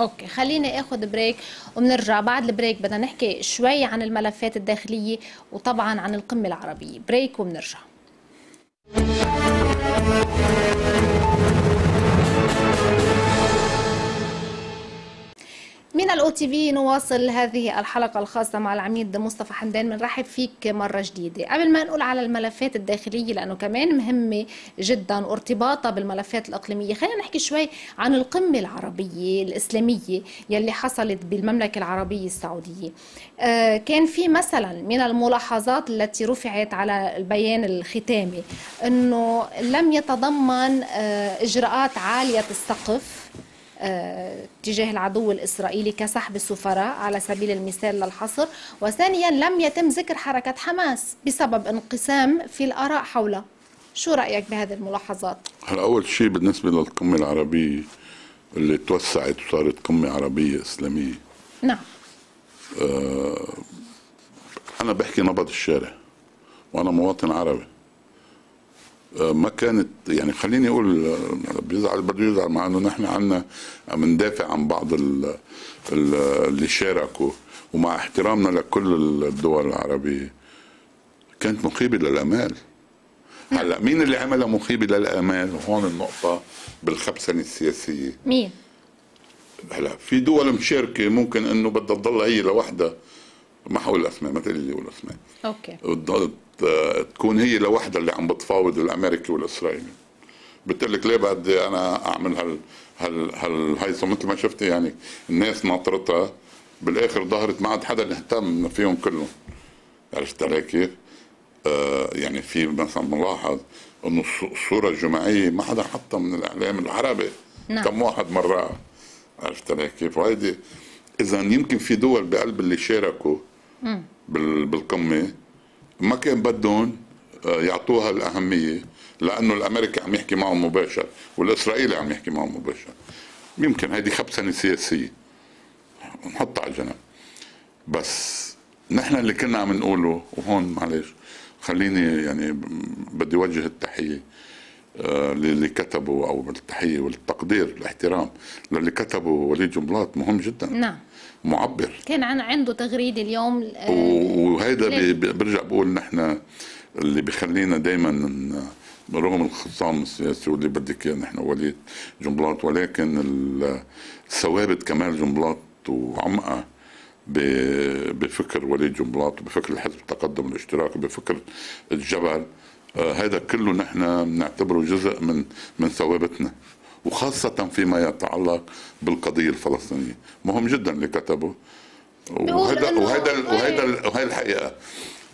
okay خليني اخذ break وبنرجع بعد ال break بدنا نحكي شوي عن الملفات الداخلية وطبعا عن القمة العربية. break وبنرجع. من الاو تي في نواصل هذه الحلقة الخاصة مع العميد مصطفى حمدان. بنرحب فيك مرة جديدة. قبل ما نقول على الملفات الداخلية لأنه كمان مهمة جدا وارتباطها بالملفات الإقليمية خلينا نحكي شوي عن القمة العربية الإسلامية يلي حصلت بالمملكة العربية السعودية. آه، كان في مثلا من الملاحظات التي رفعت على البيان الختامي إنه لم يتضمن آه، إجراءات عالية السقف تجاه العدو الإسرائيلي كسحب السفراء على سبيل المثال للحصر. وثانيا لم يتم ذكر حركة حماس بسبب انقسام في الآراء حولها شو رأيك بهذه الملاحظات؟ هلا أول شيء بالنسبة للقمة العربية اللي توسعت وصارت قمة عربية إسلامية. نعم. أنا بحكي نبض الشارع وأنا مواطن عربي. آه، ما كانت يعني خليني أقول بيزعل بده يزعل مع إنه نحن عنا عم ندافع عن بعض ال- ال- اللي شاركوا ومع احترامنا لكل الدول العربية. كانت مخيبة للأمال. هلأ مين اللي عملها مخيبة للأمال؟ وهون النقطة بالخبسنه السياسية. مين؟ هلأ في دول مشاركة ممكن إنه بدها تضل هي لوحدها. ما حقول اسماء ما تقولي لي قول اسماء أوكي تكون هي لوحدها اللي عم بتفاوض الأمريكي والإسرائيلي. بتقول لك ليه بدي أنا أعمل هال هال هالهيصه مثل ما شفتي يعني الناس ناطرتها. بالآخر ظهرت ما عاد حدا اهتم فيهم كلهم. عرفت علي كيف؟ آه يعني في مثلا ملاحظ إنه الصورة الجماعية ما حدا حطها من الإعلام العربي. نعم. كم واحد مرة عرفت علي كيف؟ وهيدي اذا يمكن في دول بقلب اللي شاركوا بالقمة. ما كان بدهم آه، يعطوها الأهمية لأنه الأمريكي عم يحكي معهم مباشر والإسرائيلي عم يحكي معهم مباشر. يمكن هيدي خبثنه سياسية. نحطها على جنب بس نحن اللي كنا عم نقوله وهون معلش خليني يعني بدي وجه التحية آه، للي كتبوا أو التحيه والتقدير الاحترام للي كتبوا وليد جنبلاط مهم جدا. نعم. معبر. كان عنده تغريدة اليوم آه، وهيدا برجع بقول نحن اللي بخلينا دائما رغم الخصام السياسي واللي بدك إياه نحن وليد جنبلاط ولكن الثوابت كمال جنبلاط وعمقة بفكر وليد جنبلاط وبفكر الحزب التقدم الاشتراكي بفكر الجبل. آه، هذا كله نحن بنعتبره جزء من من ثوابتنا. وخاصة فيما يتعلق بالقضية الفلسطينية. مهم جدا اللي كتبه. وهذا وهذا وهذا وهي الحقيقة.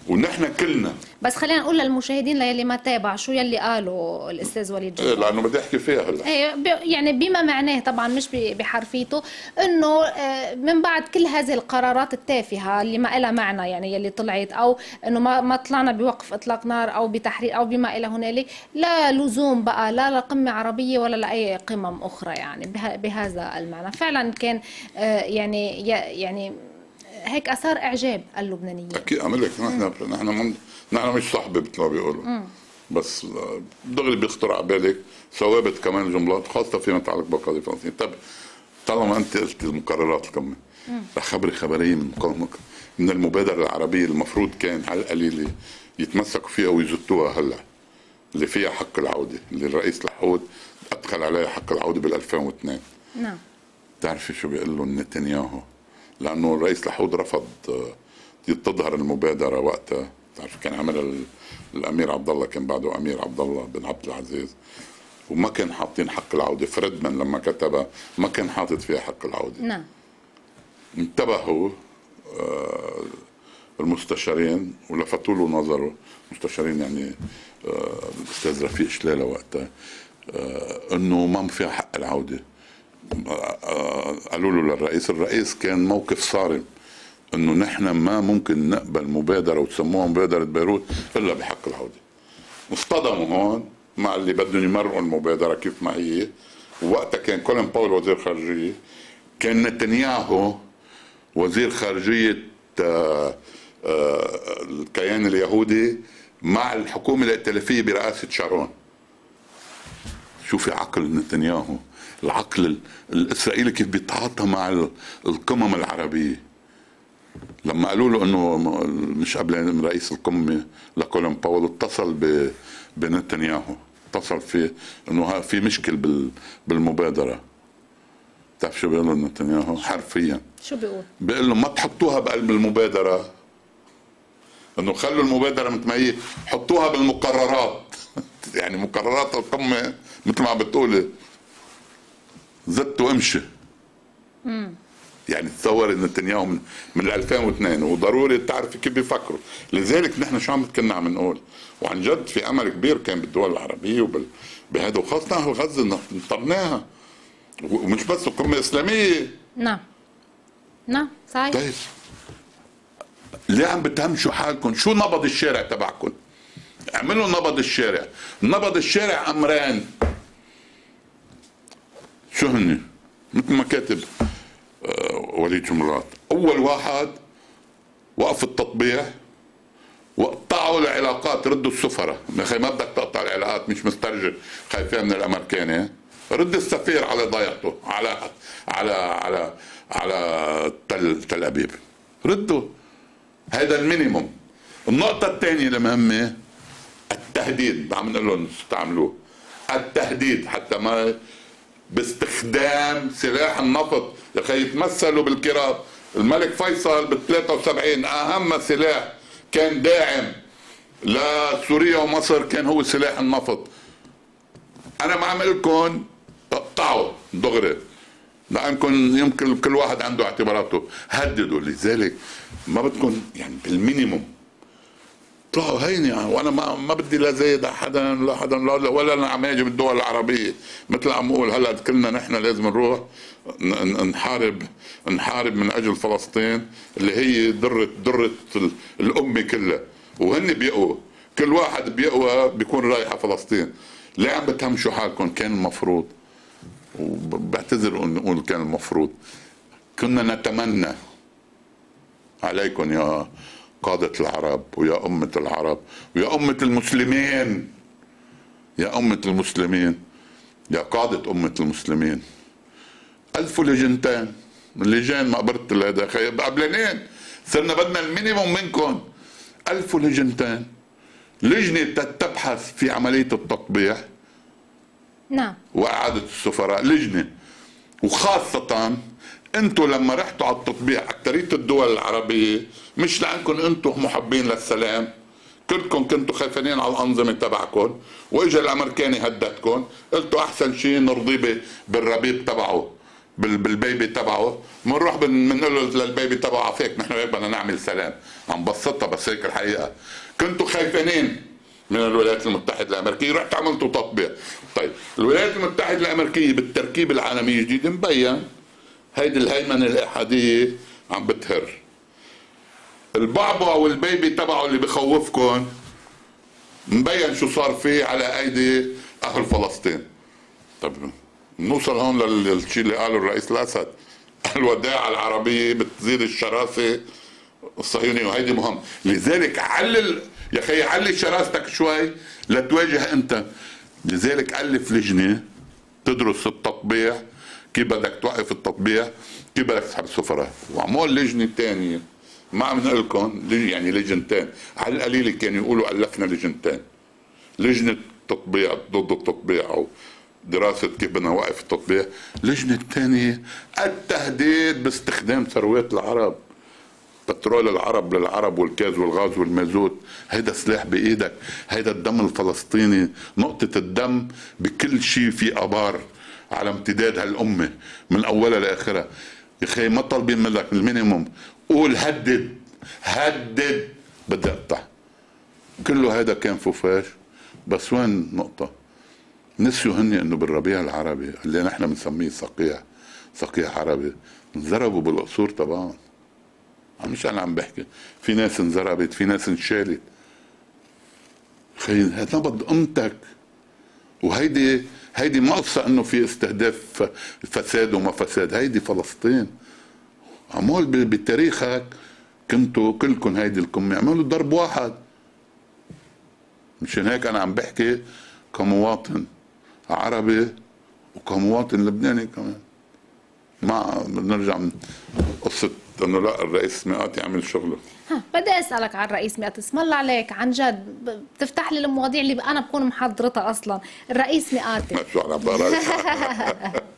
ونحن كلنا. بس خلينا نقول للمشاهدين للي ما تابع شو يلي قاله الأستاذ وليد جبار لأنه بدي أحكي فيها هلا. إيه يعني بما معناه طبعا مش بحرفيته إنه آه، من بعد كل هذه القرارات التافهة اللي ما لها معنى يعني يلي طلعت أو إنه ما ما طلعنا بوقف إطلاق نار أو بتحرير أو بما إلى هنالك لا لزوم بقى لا لقمة عربية ولا لأي قمم أخرى يعني بهذا المعنى. فعلا كان آه، يعني يعني هيك أثار إعجاب اللبنانيين. أكيد عمل لك نحن نحن من... نحن مش صحبه مثل ما بيقولوا بس دغري بيخطر على بالك ثوابت كمان جملات خاصة فيما يتعلق بالقضية الفلسطينيه طب طالما أنت قلت المقررات القمه رح خبري خبريه من قومك من المبادرة العربية المفروض كان على القليله يتمسكوا فيها ويزتوها هلأ اللي فيها حق العودة اللي الرئيس لحود أدخل عليها حق العودة بال 2002 نعم. بتعرفي شو بيقول له نتنياهو؟ لأنه الرئيس لحود رفض آه، تظهر المبادرة وقتها. بتعرف كان عمل الأمير عبد الله كان بعده أمير عبد الله بن عبد العزيز. وما كان حاطين حق العودة. فريدمان لما كتبها ما كان حاطط فيها حق العودة. نعم. انتبهوا آه، المستشارين ولفتوا له نظره. مستشارين يعني آه، الاستاذ رفيق شلالة وقتها إنه ما فيها حق العودة. قالوا له للرئيس الرئيس كان موقف صارم إنه نحن ما ممكن نقبل مبادرة وتسموها مبادرة بيروت إلا بحق العودة. اصطدموا هون مع اللي بدهم يمرقوا المبادرة كيف ما هي. ووقتها كان كولين باول وزير خارجية كان نتنياهو وزير خارجية آه، آه، الكيان اليهودي مع الحكومة الائتلافية برئاسة شارون. شوفي عقل نتنياهو. العقل الإسرائيلي كيف بيتعاطى مع القمم العربية. لما قالوا له إنه مش قبل رئيس القمة لكولين باول اتصل بنتنياهو. اتصل فيه إنه في مشكل بالمبادرة. بتعرف شو بيقول نتنياهو حرفيا. شو بيقول؟ بيقول له ما تحطوها بقلب المبادرة. انه خلوا المبادرة مثل ما هي حطوها بالمقررات. يعني مقررات القمه مثل ما عم بتقولي. زدت وامشي يعني تصور ان نتنياهو من, من 2002 وضروري تعرفي كيف بيفكروا. لذلك نحن شو عم كنا عم نقول؟ وعن جد في أمل كبير كان بالدول العربية وبال بهذا وخاصة أهل غزة نطرناها ومش بس القمة الإسلامية. نعم. نعم صحيح. طيب. ليه عم بتهمشوا حالكم؟ شو نبض الشارع تبعكم؟ اعملوا نبض الشارع. نبض الشارع امران. شو هن؟ مثل ما كاتب آه، وليد جمرات أول واحد وقف التطبيع وقطعوا العلاقات ردوا السفراء يا أخي ما بدك تقطع العلاقات مش مسترجل. خايفين من الامريكان رد السفير على ضيعته على على على على تل تل أبيب. ردوا. هذا المينيموم. النقطة الثانية المهمة التهديد عم نقول لهم استعملوه. التهديد حتى ما باستخدام سلاح النفط. لكي يتمثلوا بالكراب الملك فيصل بال 73 أهم سلاح كان داعم. لسوريا ومصر كان هو سلاح النفط. أنا ما عم لكم اقطعوا دغري. لأنكم يمكن كل واحد عنده اعتباراته. هددوا. لذلك ما بدكم يعني بالمينيموم. طلعوا هيني يعني وأنا ما ما بدي لا زايد حدا لا حدا لا ولا أنا عم أجي بالدول العربية. مثل عم أقول هلا كلنا نحن لازم نروح نحارب نحارب من أجل فلسطين اللي هي ذره ذره الأمة كلها. وهن بيقوا. كل واحد بيقوى بيكون رايح على فلسطين. ليه عم بتهمشوا حالكم؟ كان المفروض وبعتذر نقول كان المفروض. كنا نتمنى عليكم يا قادة العرب ويا أمة العرب ويا أمة المسلمين. يا أمة المسلمين يا قادة أمة المسلمين. ألفوا لجنتين. اللجان ما قبرت هذا قبلنين صرنا بدنا المينيموم منكم. ألفوا لجنتين. لجنة تبحث في عملية التطبيع. نعم. وإعادة السفراء لجنة. وخاصة أنتم لما رحتوا على التطبيع اكثريه الدول العربية مش لأنكم أنتم محبين للسلام كلكم كنتوا خايفين على الأنظمة تبعكم وإجا الأمريكاني هددكم قلتوا أحسن شيء نرضيه بالربيب تبعه بالبيبي تبعه. بنروح بنقول له للبيبي تبعه عفيك نحن هيك بدنا نعمل سلام. عم بسطها بس هيك الحقيقة. كنتوا خايفين من الولايات المتحدة الأمريكية. رحت عملتوا تطبيع طيب الولايات المتحدة الأمريكية بالتركيب العالمي الجديد مبين هيدي الهيمنة الإحادية عم بتهر. البعبع والبيبي تبعه اللي بخوفكم مبين شو صار فيه على أيدي أهل فلسطين. طب نوصل هون للشيء اللي قاله الرئيس الأسد. الوداعة العربية بتزيد الشراسة. الصهيونية وهيدي مهم. لذلك علل يا أخي علي شراستك شوي لتواجه أنت. لذلك ألف لجنة تدرس التطبيع كيف بدك توقف التطبيع كيف بدك تسحب السفراء وعمول لجنة ثانية ما عم نقول لكم يعني لجنتين. على القليل كانوا يقولوا ألفنا لجنتين. لجنة تطبيع ضد التطبيع أو دراسة كيف بدنا نوقف التطبيع. اللجنة الثانية التهديد باستخدام ثروات العرب. بترول العرب للعرب والكاز والغاز والمازوت. هيدا سلاح بإيدك. هيدا الدم الفلسطيني. نقطة الدم بكل شيء في أبار على امتداد هالأمة من أولها لآخرها. يا أخي ما طالبين منك المينيموم قول هدد. هدد. بدي أقطع. كله هذا كان فوفاش. بس وين نقطة نسيوا هني إنه بالربيع العربي اللي نحن بنسميه صقيع. صقيع عربي. انضربوا بالقصور تبعهم. مش أنا عم بحكي. في ناس انضربت في ناس انشالت. خي نبض قيمتك وهيدي هيدي ما قصة إنه في استهداف فساد وما فساد. هيدي فلسطين. عمول بتاريخك. كنتوا كلكم هيدي الكم يعملوا ضرب واحد. مشان هيك أنا عم بحكي كمواطن عربي وكمواطن لبناني كمان. ما بنرجع من قصة انه لا الرئيس مئات يعمل شغله. ها بدي أسألك عن الرئيس مئات. اسم الله عليك عن جد بتفتح لي المواضيع اللي أنا بكون محضرتها أصلا. الرئيس مئاتي شو على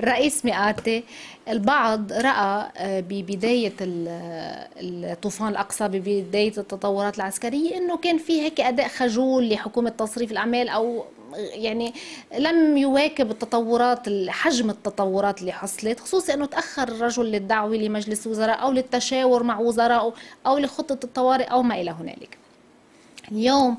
الرئيس مئاتي البعض رأى آه، ببداية الطوفان الأقصى ببداية التطورات العسكرية إنه كان في هيك أداء خجول لحكومة تصريف الأعمال أو يعني لم يواكب التطورات حجم التطورات اللي حصلت خصوصا أنه تأخر الرجل للدعوة لمجلس وزراء أو للتشاور مع وزرائه أو لخطة الطوارئ أو ما إلى هنالك. اليوم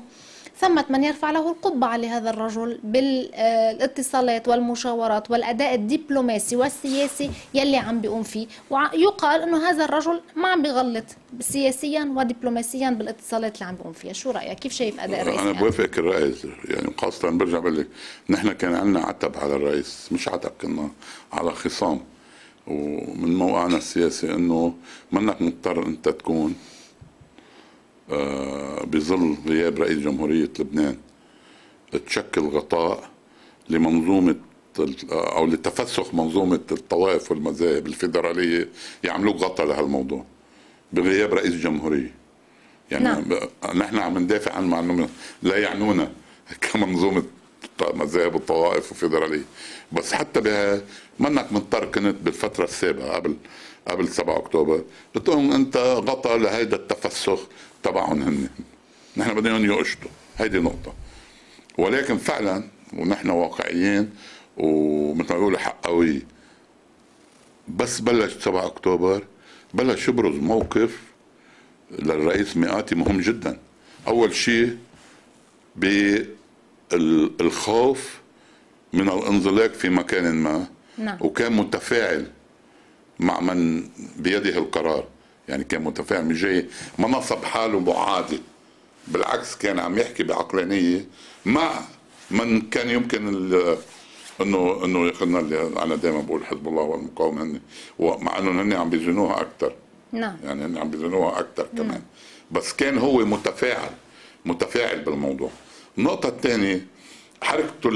ثمة من يرفع له القبعة لهذا الرجل بالاتصالات والمشاورات والأداء الدبلوماسي والسياسي يلي عم بيقوم فيه. ويقال أنه هذا الرجل ما عم بيغلط سياسيا ودبلوماسيا بالاتصالات اللي عم بيقوم فيها. شو رأيك؟ كيف شايف أداء الرئيس؟ أنا بوافقك الرئيس. يعني خاصة برجع بقول لك نحن كان عندنا عتب على الرئيس. مش عتب كنا على خصام. ومن موقعنا السياسي إنه منك مضطر أنت تكون. بظل غياب رئيس جمهورية لبنان. تشكل غطاء لمنظومة أو لتفسخ منظومة الطوائف والمذاهب الفيدرالية يعملوا غطاء لهالموضوع بغياب رئيس جمهورية. يعني نعم. نحن عم ندافع عن معلومة لا يعنونا كمنظومة مذاهب الطوائف وفيدرالية. بس حتى بها منك مضطر كنت بالفترة السابقة قبل قبل 7 أكتوبر. لهم أنت غطى لهيدا التفسخ. تبعهم هن. نحن بدنا يقشطوا هيدي نقطه ولكن فعلا ونحن واقعيين ومثل ما بيقولوا حقوي بس بلش 7 أكتوبر بلش يبرز موقف للرئيس مئاتي مهم جدا. أول شيء بالخوف من الانزلاق في مكان ما. نعم. وكان متفاعل مع من بيده القرار. يعني كان متفاعل مش جاي ما نصب حاله معادي. بالعكس كان عم يحكي بعقلانية مع من كان يمكن انه إنه ياخذنا اللي أنا دائما بقول حزب الله والمقاومة هن ومع إنهم هن عم بيزنوها أكثر نعم. يعني هن عم بيزنوها أكثر كمان. نعم. بس كان هو متفاعل متفاعل بالموضوع. النقطة الثانية حركته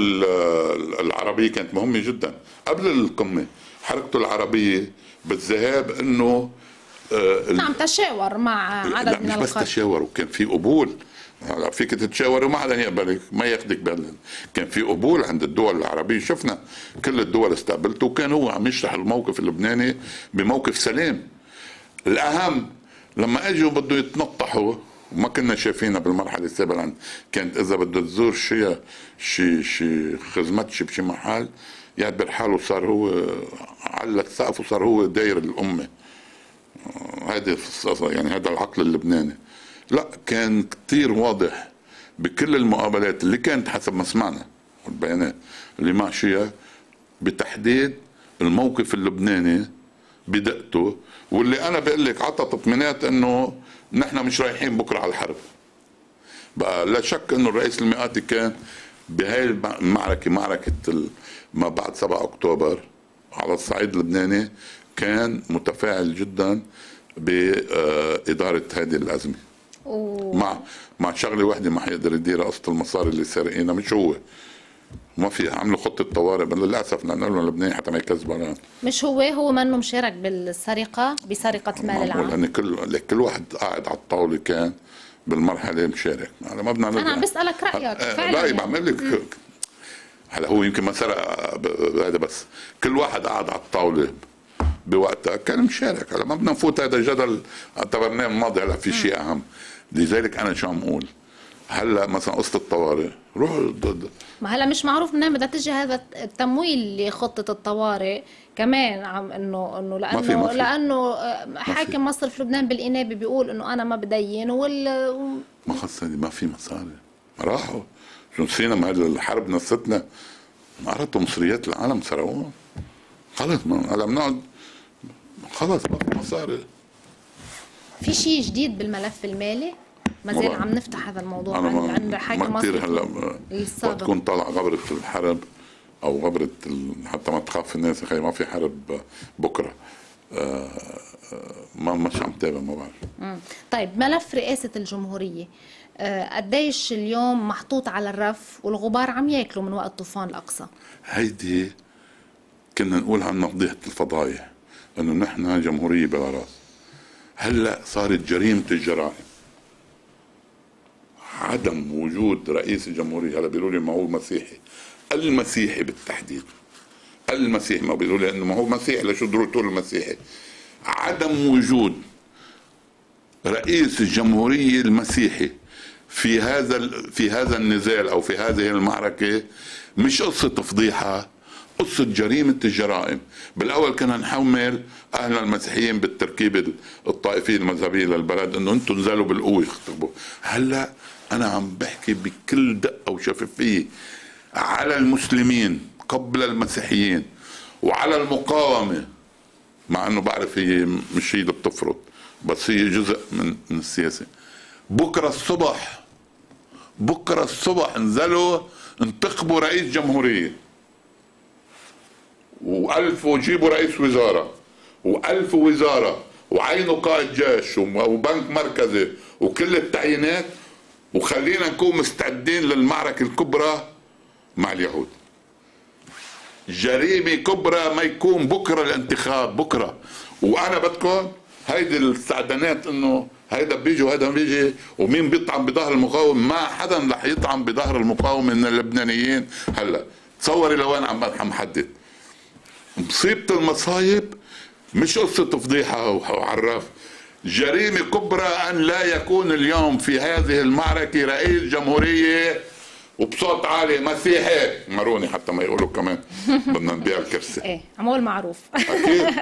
العربية كانت مهمة جدا. قبل القمة حركته العربية بالذهاب إنه نعم تشاور مع عدد من مش بس تشاور وكان في قبول. فيك تتشاور وما حدا يقبلك ما ياخذك بال كان في قبول عند الدول العربية. شفنا كل الدول استقبلته وكان هو عم يشرح الموقف اللبناني بموقف سلام الأهم لما أجوا بده يتنطحوا وما كنا شايفينها بالمرحلة السابقه كانت إذا بده تزور شيء شي شي خزمتش بشي محل يعتبر حاله صار هو على السقف وصار هو داير الأمة. هذه يعني هذا العقل اللبناني. لا كان كثير واضح بكل المقابلات اللي كانت حسب ما سمعنا والبيانات. اللي مع شيعة بتحديد الموقف اللبناني بدقته. واللي أنا بقول لك عطى تطمينات إنه نحن مش رايحين بكرة على الحرب. بقى لا شك إنه الرئيس المئاتي كان بهاي المعركة معركة ما بعد 7 أكتوبر على الصعيد اللبناني. كان متفاعل جدا بإدارة هذه الأزمة. مع مع شغلة واحدة ما حيقدر يدير قصة المصاري اللي سارقينها مش هو. ما في عملوا خطة طوارئ بل للأسف لأن لهم لبنان حتى ما يكذبوا مش هو هو منه مشارك بالسرقة بسرقة المال العام. لأن كل كل واحد قاعد على الطاولة كان بالمرحلة مشارك. أنا ما بدنا أنا عم بسألك رأيك آه، فعلا رأيي بعمل لك هلا هو يمكن ما سرق هذا بس. كل واحد قاعد على الطاولة بوقتها. كان مشارك. هلا ما بدنا نفوت هذا الجدل. اعتبرناه ماضي هلا في شيء أهم. لذلك أنا شو عم أقول؟ هلا مثلا قصة الطوارئ. روحوا ضد ما هلا مش معروف منين بدها تجي هذا التمويل لخطة الطوارئ. كمان عم انه إنه لأنه ما في. ما في. لأنه حاكم مصرف لبنان بالإنابة بيقول إنه أنا ما بدين وال ما خلص ما في مصاري. راحوا. شو نسينا ما الحرب نستنا ما عرفتوا مصريات العالم سرقوها. خلص هلا بنقعد خلص ما في مصاري في شيء جديد بالملف المالي؟ ما زال عم نفتح هذا الموضوع. أنا عند حاكم ما كثير هلا وقت تكون طالع غبرة الحرب أو غبرة حتى ما تخاف الناس أخي ما في حرب بكرة. آه، آه، ما مش عم تابع ما بعرف. طيب ملف رئاسة الجمهورية. آه، قديش اليوم محطوط على الرف والغبار عم ياكلوا من وقت طوفان الأقصى؟ هيدي كنا نقول عنها فضيحه الفضايح. أنه نحن جمهورية بلا رأس. هلأ صارت جريمه الجرائم. عدم وجود رئيس الجمهورية. هلأ بيقولوا لي ما هو مسيحي. المسيحي بالتحديد. المسيحي ما بيقولوا لي إنه ما هو مسيحي. لشو تقول المسيحي؟ عدم وجود رئيس الجمهورية المسيحي في هذا في هذا النزال أو في هذه المعركة مش قصة فضيحه قصة جريمة الجرائم. بالأول كنا نحمل أهل المسيحيين بالتركيب الطائفية المذهبية للبلد أنه أنتم نزلوا بالقوة يخطبوا هلأ أنا عم بحكي بكل دقة وشفافية على المسلمين قبل المسيحيين وعلى المقاومة مع أنه بعرف هي مش هي اللي بتفرض بس هي جزء من من السياسة. بكرة الصبح بكرة الصبح نزلوا انتخبوا رئيس جمهورية. وألف وجيبوا رئيس وزارة وألف وزارة وعينوا قائد جيش وبنك مركزي وكل التعيينات وخلينا نكون مستعدين للمعركة الكبرى مع اليهود. جريمة كبرى ما يكون بكرة الانتخاب بكرة. وأنا بدكم هيدي الاستعدانات إنه هيدا بيجي وهيدا بيجي ومين بيطعن بظهر المقاوم ما حدا رح يطعن بظهر المقاوم من اللبنانيين هلأ. تصوري لوين عم محدد مصيبة المصايب مش قصة فضيحة وعراف جريمة كبرى أن لا يكون اليوم في هذه المعركة رئيس جمهورية وبصوت عالي مسيحي. ماروني حتى ما يقولوا كمان. بدنا نبيع الكرسي. إيه عمول معروف. أكيد.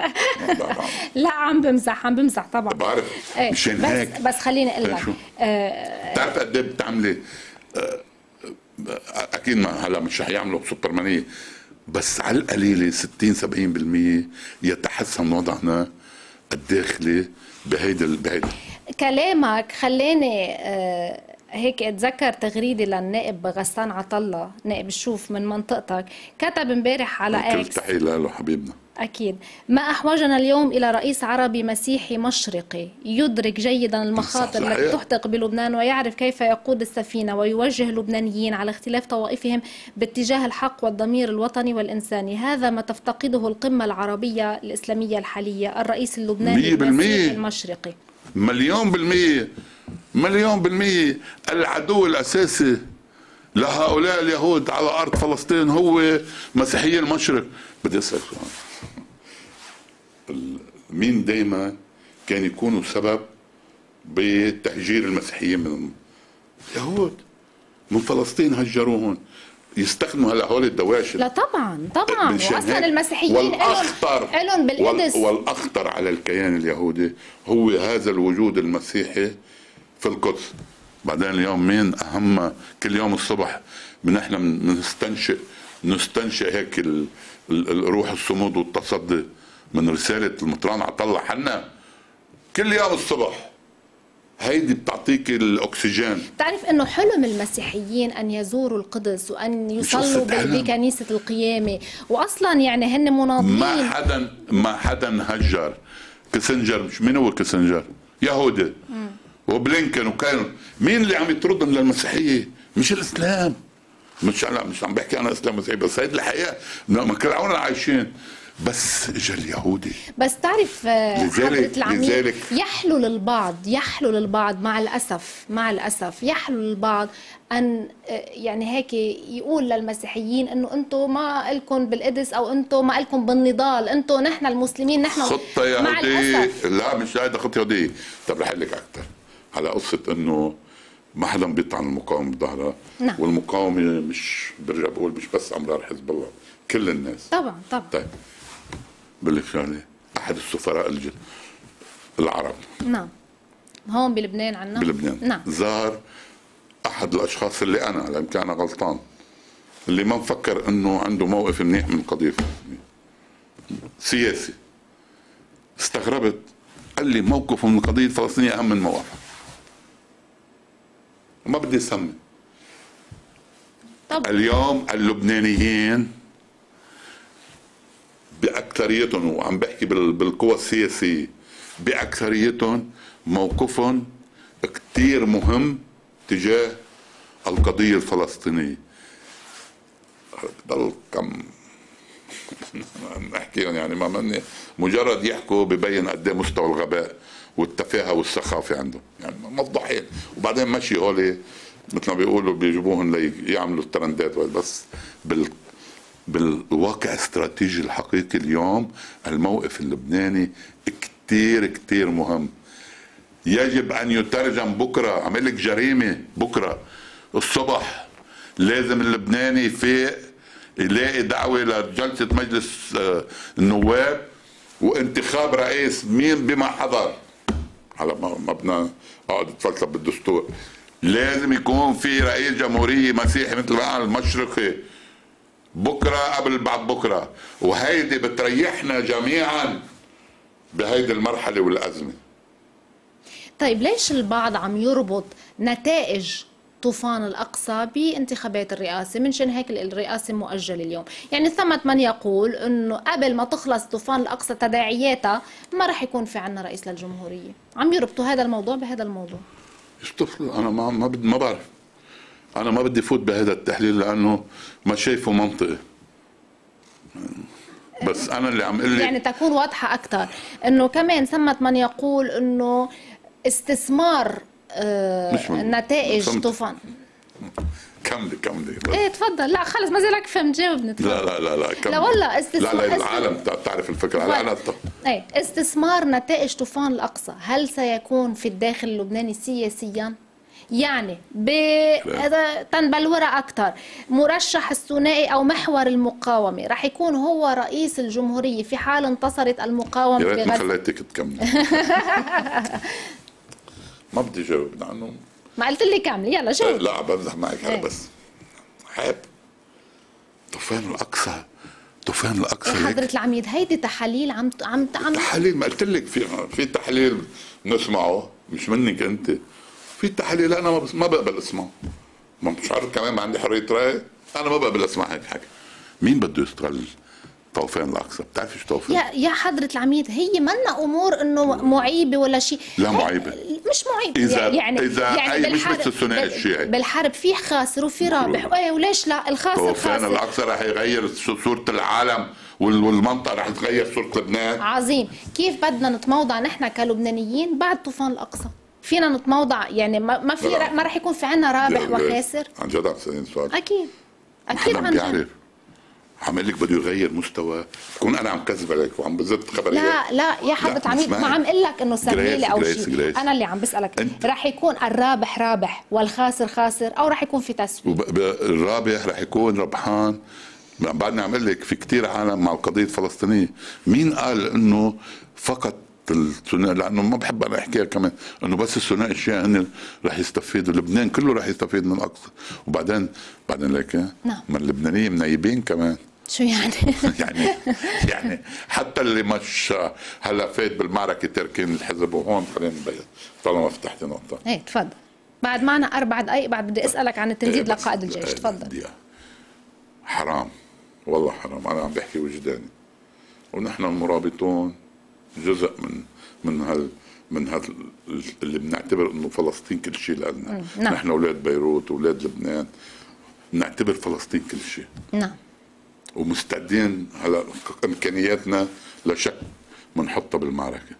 لا عم بمزح عم بمزح طبعا. بعرف إيه مشان بس هيك. بس خليني أقول لك. آه بتعرف قد إيه بتعملي؟ آه أكيد ما هلا مش رح يعملوا سوبرمانيه بس على القليله 60 70% يتحسن وضعنا الداخلي بهيدا بهيدا. كلامك خلاني آه هيك أتذكر تغريدة للنائب غسان عطله نائب الشوف من منطقتك كتب امبارح على إكس كل تحية له حبيبنا أكيد. ما أحوجنا اليوم إلى رئيس عربي مسيحي مشرقي يدرك جيدا المخاطر التي تحدق بلبنان ويعرف كيف يقود السفينة ويوجه اللبنانيين على اختلاف طوائفهم باتجاه الحق والضمير الوطني والإنساني. هذا ما تفتقده القمة العربية الإسلامية الحالية الرئيس اللبناني المسيحي المشرقي مليون بالمية. مليون بالمية. العدو الأساسي لهؤلاء اليهود على أرض فلسطين هو مسيحي المشرق. بدي أسأل سؤال مين دايما كان يكونوا سبب بتهجير المسيحيين من اليهود. من فلسطين هجروهم يستخدموا هلا هول الدواشر لا طبعا طبعا. واصلا المسيحيين والاخطر لهم بالقدس. والأخطر على الكيان اليهودي هو هذا الوجود المسيحي في القدس. بعدين اليوم مين أهم؟ كل يوم الصبح من إحنا بنستنشئ نستنشئ هيك الروح الصمود والتصدي. من رسالة المطران عطلة حنا. كل يوم الصبح. هيدي بتعطيك الأكسجين. تعرف إنه حلم المسيحيين أن يزوروا القدس وأن يصلوا بكنيسة القيامة. واصلا يعني هن مناضلين. ما حدا ما حدا هجر. كسنجر مش مين هو كسنجر يهودي. وبلينكن وكان مين اللي عم يطردهم للمسيحيه مش الإسلام. مش لا مش عم بحكي أنا إسلام مسيحي بس هيدي الحقيقة ما كانوا عايشين. بس اجى اليهودي بس تعرف آه، لذلك لذلك يحلو للبعض يحلو للبعض مع الأسف مع الأسف يحلو للبعض أن آه، يعني هيك يقول للمسيحيين إنه أنتم ما لكم بالقدس أو أنتم ما لكم بالنضال أنتم نحن المسلمين نحن خطة يهوديه لا مش هيدا خطة يهوديه طب رح لك أكثر على قصة إنه ما حدا بيطعن المقاومة بظهرها. نعم. والمقاومة مش برجع بقول مش بس امرار حزب الله كل الناس. طبعا طبعا. طيب. بقول لك شغله أحد السفراء العرب. نعم. هون بلبنان عنا؟ بلبنان. نعم. زار أحد الأشخاص اللي أنا لو كان غلطان اللي ما مفكر إنه عنده موقف منيح من القضية سياسي. استغربت قال لي موقفه من القضية الفلسطينيه اهم من موقفه ما بدي أسمي. اليوم اللبنانيين بأكثريتهم وعم بحكي بالقوى السياسية. بأكثريتهم موقفهم كثير مهم تجاه القضية الفلسطينية. بضل كم نحكيهم يعني ما مني. مجرد يحكوا ببين قد إيه مستوى الغباء والتفاهة والسخافة عندهم. يعني مفضوحين وبعدين مشي هولي مثل ما بيقولوا بيجيبوهم ليعملوا الترندات بس بال بالواقع الاستراتيجي الحقيقي اليوم الموقف اللبناني كتير كتير مهم. يجب أن يترجم بكرة عمل لك جريمة بكرة. الصبح لازم اللبناني يفيق يلاقي دعوة لجلسة مجلس آه، النواب وانتخاب رئيس. مين بما حضر؟ على ما بدنا أقعد أتفلسف بالدستور. لازم يكون في رئيس جمهورية مسيحي مثل المشرقي. بكرة قبل بعد بكرة. وهيدي بتريحنا جميعا بهيدي المرحلة والأزمة. طيب ليش البعض عم يربط نتائج طوفان الأقصى بانتخابات الرئاسة؟ منشان هيك الرئاسة مؤجلة اليوم. يعني ثمة من يقول أنه قبل ما تخلص طوفان الأقصى تداعياتها ما رح يكون في عنا رئيس للجمهورية. عم يربطوا هذا الموضوع بهذا الموضوع. أنا ما ما, ما بعرف. أنا ما بدي فوت بهذا التحليل لأنه ما شايفه منطقي. بس أنا اللي عم قلي يعني تكون واضحة أكثر إنه كمان ثمت من يقول إنه استثمار آه، نتائج فهمت. طوفان. كملي كملي. إيه تفضل. لا خلص ما زالك فهم جاوبني تفضل. لا لا لا لا كملي. لا والله استثمار- لا لا العالم تع- تعرف الفكرة. لا لا إيه استثمار نتائج طوفان الأقصى. هل سيكون في الداخل اللبناني سياسيا؟ يعني ب تنبلورة أكثر مرشح الثنائي أو محور المقاومة. رح يكون هو رئيس الجمهورية في حال انتصرت المقاومة يا ريت ما خليتك تكملي ما بدي جاوب لأنه ما قلت لي كامل يلا شو لا بمزح معك هلا إيه. بس. حاب طوفان الأقصى. طوفان الأقصى يا ليك. حضرة العميد هيدي تحاليل عم عم عم تحاليل ما قلت لك في في تحليل نسمعه. مش منك أنت. في تحاليل أنا ما بقبل اسمعه ما مش عارف كمان ما عندي حرية رأي. أنا ما بقبل اسمع هيك حكي مين بده يستغل طوفان الأقصى؟ بتعرفي شو طوفان يا يا حضرة العميد هي منا أمور إنه معيبة ولا شيء. لا معيبة. مش معيبة. إذا- يعني إذا يعني أي مش بس الثنائي الشيعي. بالحرب في خاسر وفي رابح. إيه وليش لا؟ الخاسر طوفان خاسر. الأقصى رح يغير صورة العالم وال- والمنطقة رح تغير صورة لبنان. عظيم. كيف بدنا نتموضع نحن كلبنانيين بعد طوفان الأقصى؟ فينا نتموضع يعني ما ما في. ما رح يكون في عنا رابح وخاسر. عن جد عم سؤال. أكيد. أكيد عن جد. بيعرف عم لك بده يغير مستوى. بكون أنا عم كذب عليك وعم بزت خبريات لا لا يا لا، عميد. ما عم أقول لك إنه جريس، أو شيء. جريس. أنا اللي عم بسألك. رح يكون الرابح رابح والخاسر خاسر أو رح يكون في ب- الرابح رح يكون ربحان. بعدني عم لك في كتير عالم مع القضية الفلسطينية. مين قال إنه فقط الثنائي لأنه ما بحب أنا أحكيها كمان إنه بس الثنائي الشيعي هن رح يستفيدوا لبنان كله رح يستفيد من الأقصى. وبعدين بعدين لك نعم. ما اللبنانيه منيبين كمان. شو يعني؟ يعني يعني حتى اللي مش هلا فات بالمعركة تاركين الحزب وهون خلينا نبين. طالما فتحت نقطة. إيه تفضل. بعد معنا أربع دقائق بعد بدي أسألك عن التمديد إيه لقائد الجيش. إيه تفضل. حرام. والله حرام. أنا عم بحكي وجداني. ونحن المرابطون جزء من من هال من هال اللي بنعتبر إنه فلسطين كل شيء لنا نعم. نحن أولاد بيروت أولاد لبنان. بنعتبر فلسطين كل شيء نعم. ومستعدين هلا إمكانياتنا لا شك بنحطها بالمعركة.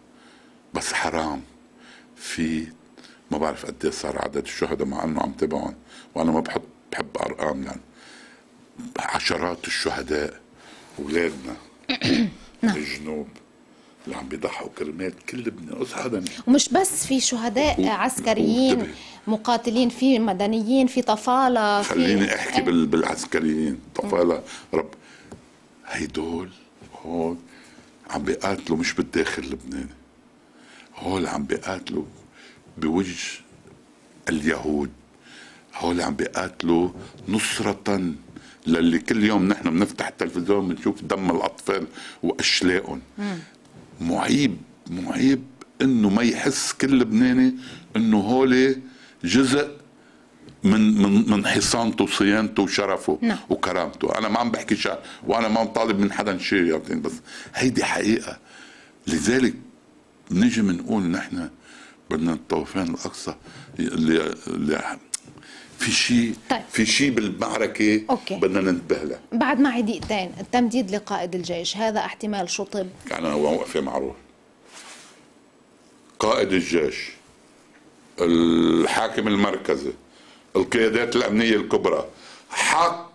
بس حرام. في ما بعرف قد إيه صار عدد الشهداء مع إنه عم تبعهم وأنا ما بحط بحب أرقام لأن عشرات الشهداء أولادنا. الجنوب. اللي عم بيضحوا كرمال كل لبنان اصحى ومش بس في شهداء عسكريين وانتبه. مقاتلين في مدنيين في طفالة في خليني أحكي. بال... بالعسكريين. طفالة رب. هيدول هول عم بيقاتلوا مش بالداخل اللبناني هول عم بيقاتلوا بوجه اليهود. هول عم بيقاتلوا نصرة للي كل يوم نحن بنفتح التلفزيون بنشوف دم الأطفال وأشلاءهم معيب معيب إنه ما يحس كل لبناني إنه هولي جزء من من من حصانته وصيانته وشرفه نعم. وكرامته أنا ما عم بحكي شيء وأنا ما طالب من حدا شيء يعني بس هيدي حقيقة لذلك نجي بنقول نحن بدنا الطوفان الأقصى اللي, اللي في شيء طيب. في شيء بالمعركة أوكي. بدنا ننتبه له. بعد معي دقيقتين. التمديد لقائد الجيش. هذا احتمال شطب. يعني هو موقفة معروف قائد الجيش الحاكم المركزي القيادات الأمنية الكبرى حق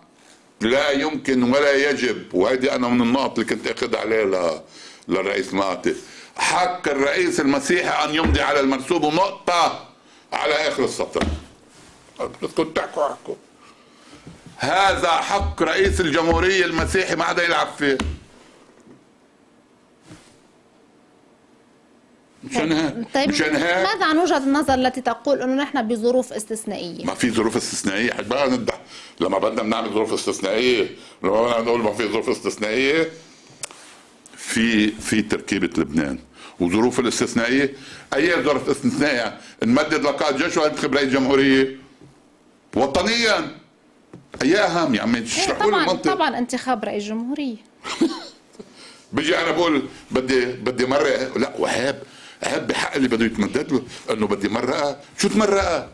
لا يمكن ولا يجب وهذه أنا من النقط اللي كنت أخذ عليها ل- للرئيس ماتي. حق الرئيس المسيحي أن يمضي على المرسوم نقطة على آخر السطر. بدكم تحكوا احكوا هذا حق رئيس الجمهورية المسيحي ما حدا يلعب فيه. مشان هيك طيب مشان هيك. ماذا عن وجهة النظر التي تقول إنه نحن بظروف استثنائية؟ ما في ظروف استثنائية. حد بقى ندح لما بدنا بنعمل ظروف استثنائية لما بدنا نقول ما في ظروف استثنائية في في تركيبة لبنان. وظروف الاستثنائية أي ظروف استثنائية؟ نمدد لقائد جيش وأنتخب رئيس جمهورية. وطنيا. اي أهم يا عمي اشرحوا لي طبعا المنطق؟ طبعا انتخاب رئيس جمهورية. بيجي أنا بقول بدي بدي مرق. لا وهاب هاب بحق اللي بده يتمدد له. إنه بدي مرقه شو تمرقه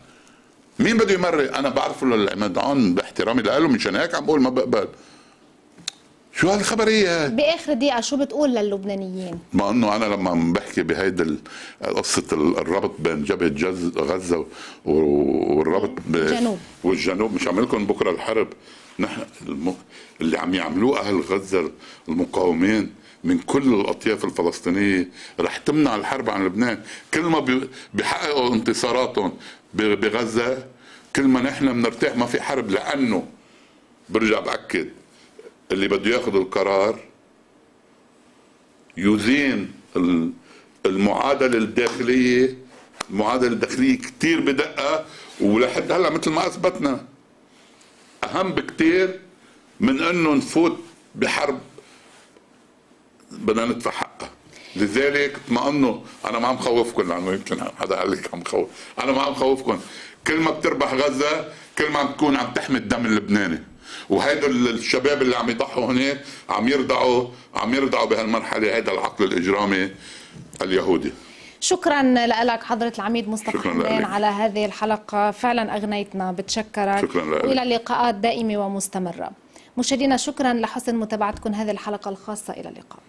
مين بده يمرق؟ أنا بعرفه للعماد عون باحترامي له مشان هيك عم بقول ما بقبل. شو هالخبرية؟ هاي بآخر دقيقة شو بتقول للبنانيين؟ ما إنه أنا لما عم بحكي بهيدي ال- الربط بين غزة و- والربط ب- الجنوب. والجنوب. مش عم لكم بكرة الحرب. نحن الم... اللي عم يعملوه أهل غزة المقاومين من كل الأطياف الفلسطينية رح تمنع الحرب عن لبنان. كل ما بي- بيحققوا انتصاراتهم بغزة كل ما نحن بنرتاح ما في حرب لأنه. برجع بأكد. اللي بده ياخذ القرار يزين ال- المعادلة الداخلية المعادلة الداخلية كتير بدقة ولحد هلأ مثل ما أثبتنا. أهم بكتير من إنه نفوت بحرب بدنا ندفع حقها. لذلك اطمئنوا أنا ما عم خوفكم لأنه يمكن حدا قال لك عم خوف. أنا ما عم خوفكم. كل ما بتربح غزة كل ما عم تكون عم تحمي الدم اللبناني. وهيدا الشباب اللي عم يضحوا هناك عم يرضعوا عم يرضعوا بهالمرحلة هيدا العقل الإجرامي اليهودي. شكرا لك حضرة العميد مصطفى حمدان. على هذه الحلقة. فعلا أغنيتنا بتشكرك. شكراً لك. وإلى لقاءات دائمة ومستمرة. مشاهدينا شكرا لحسن متابعتكم هذه الحلقة الخاصة. إلى اللقاء.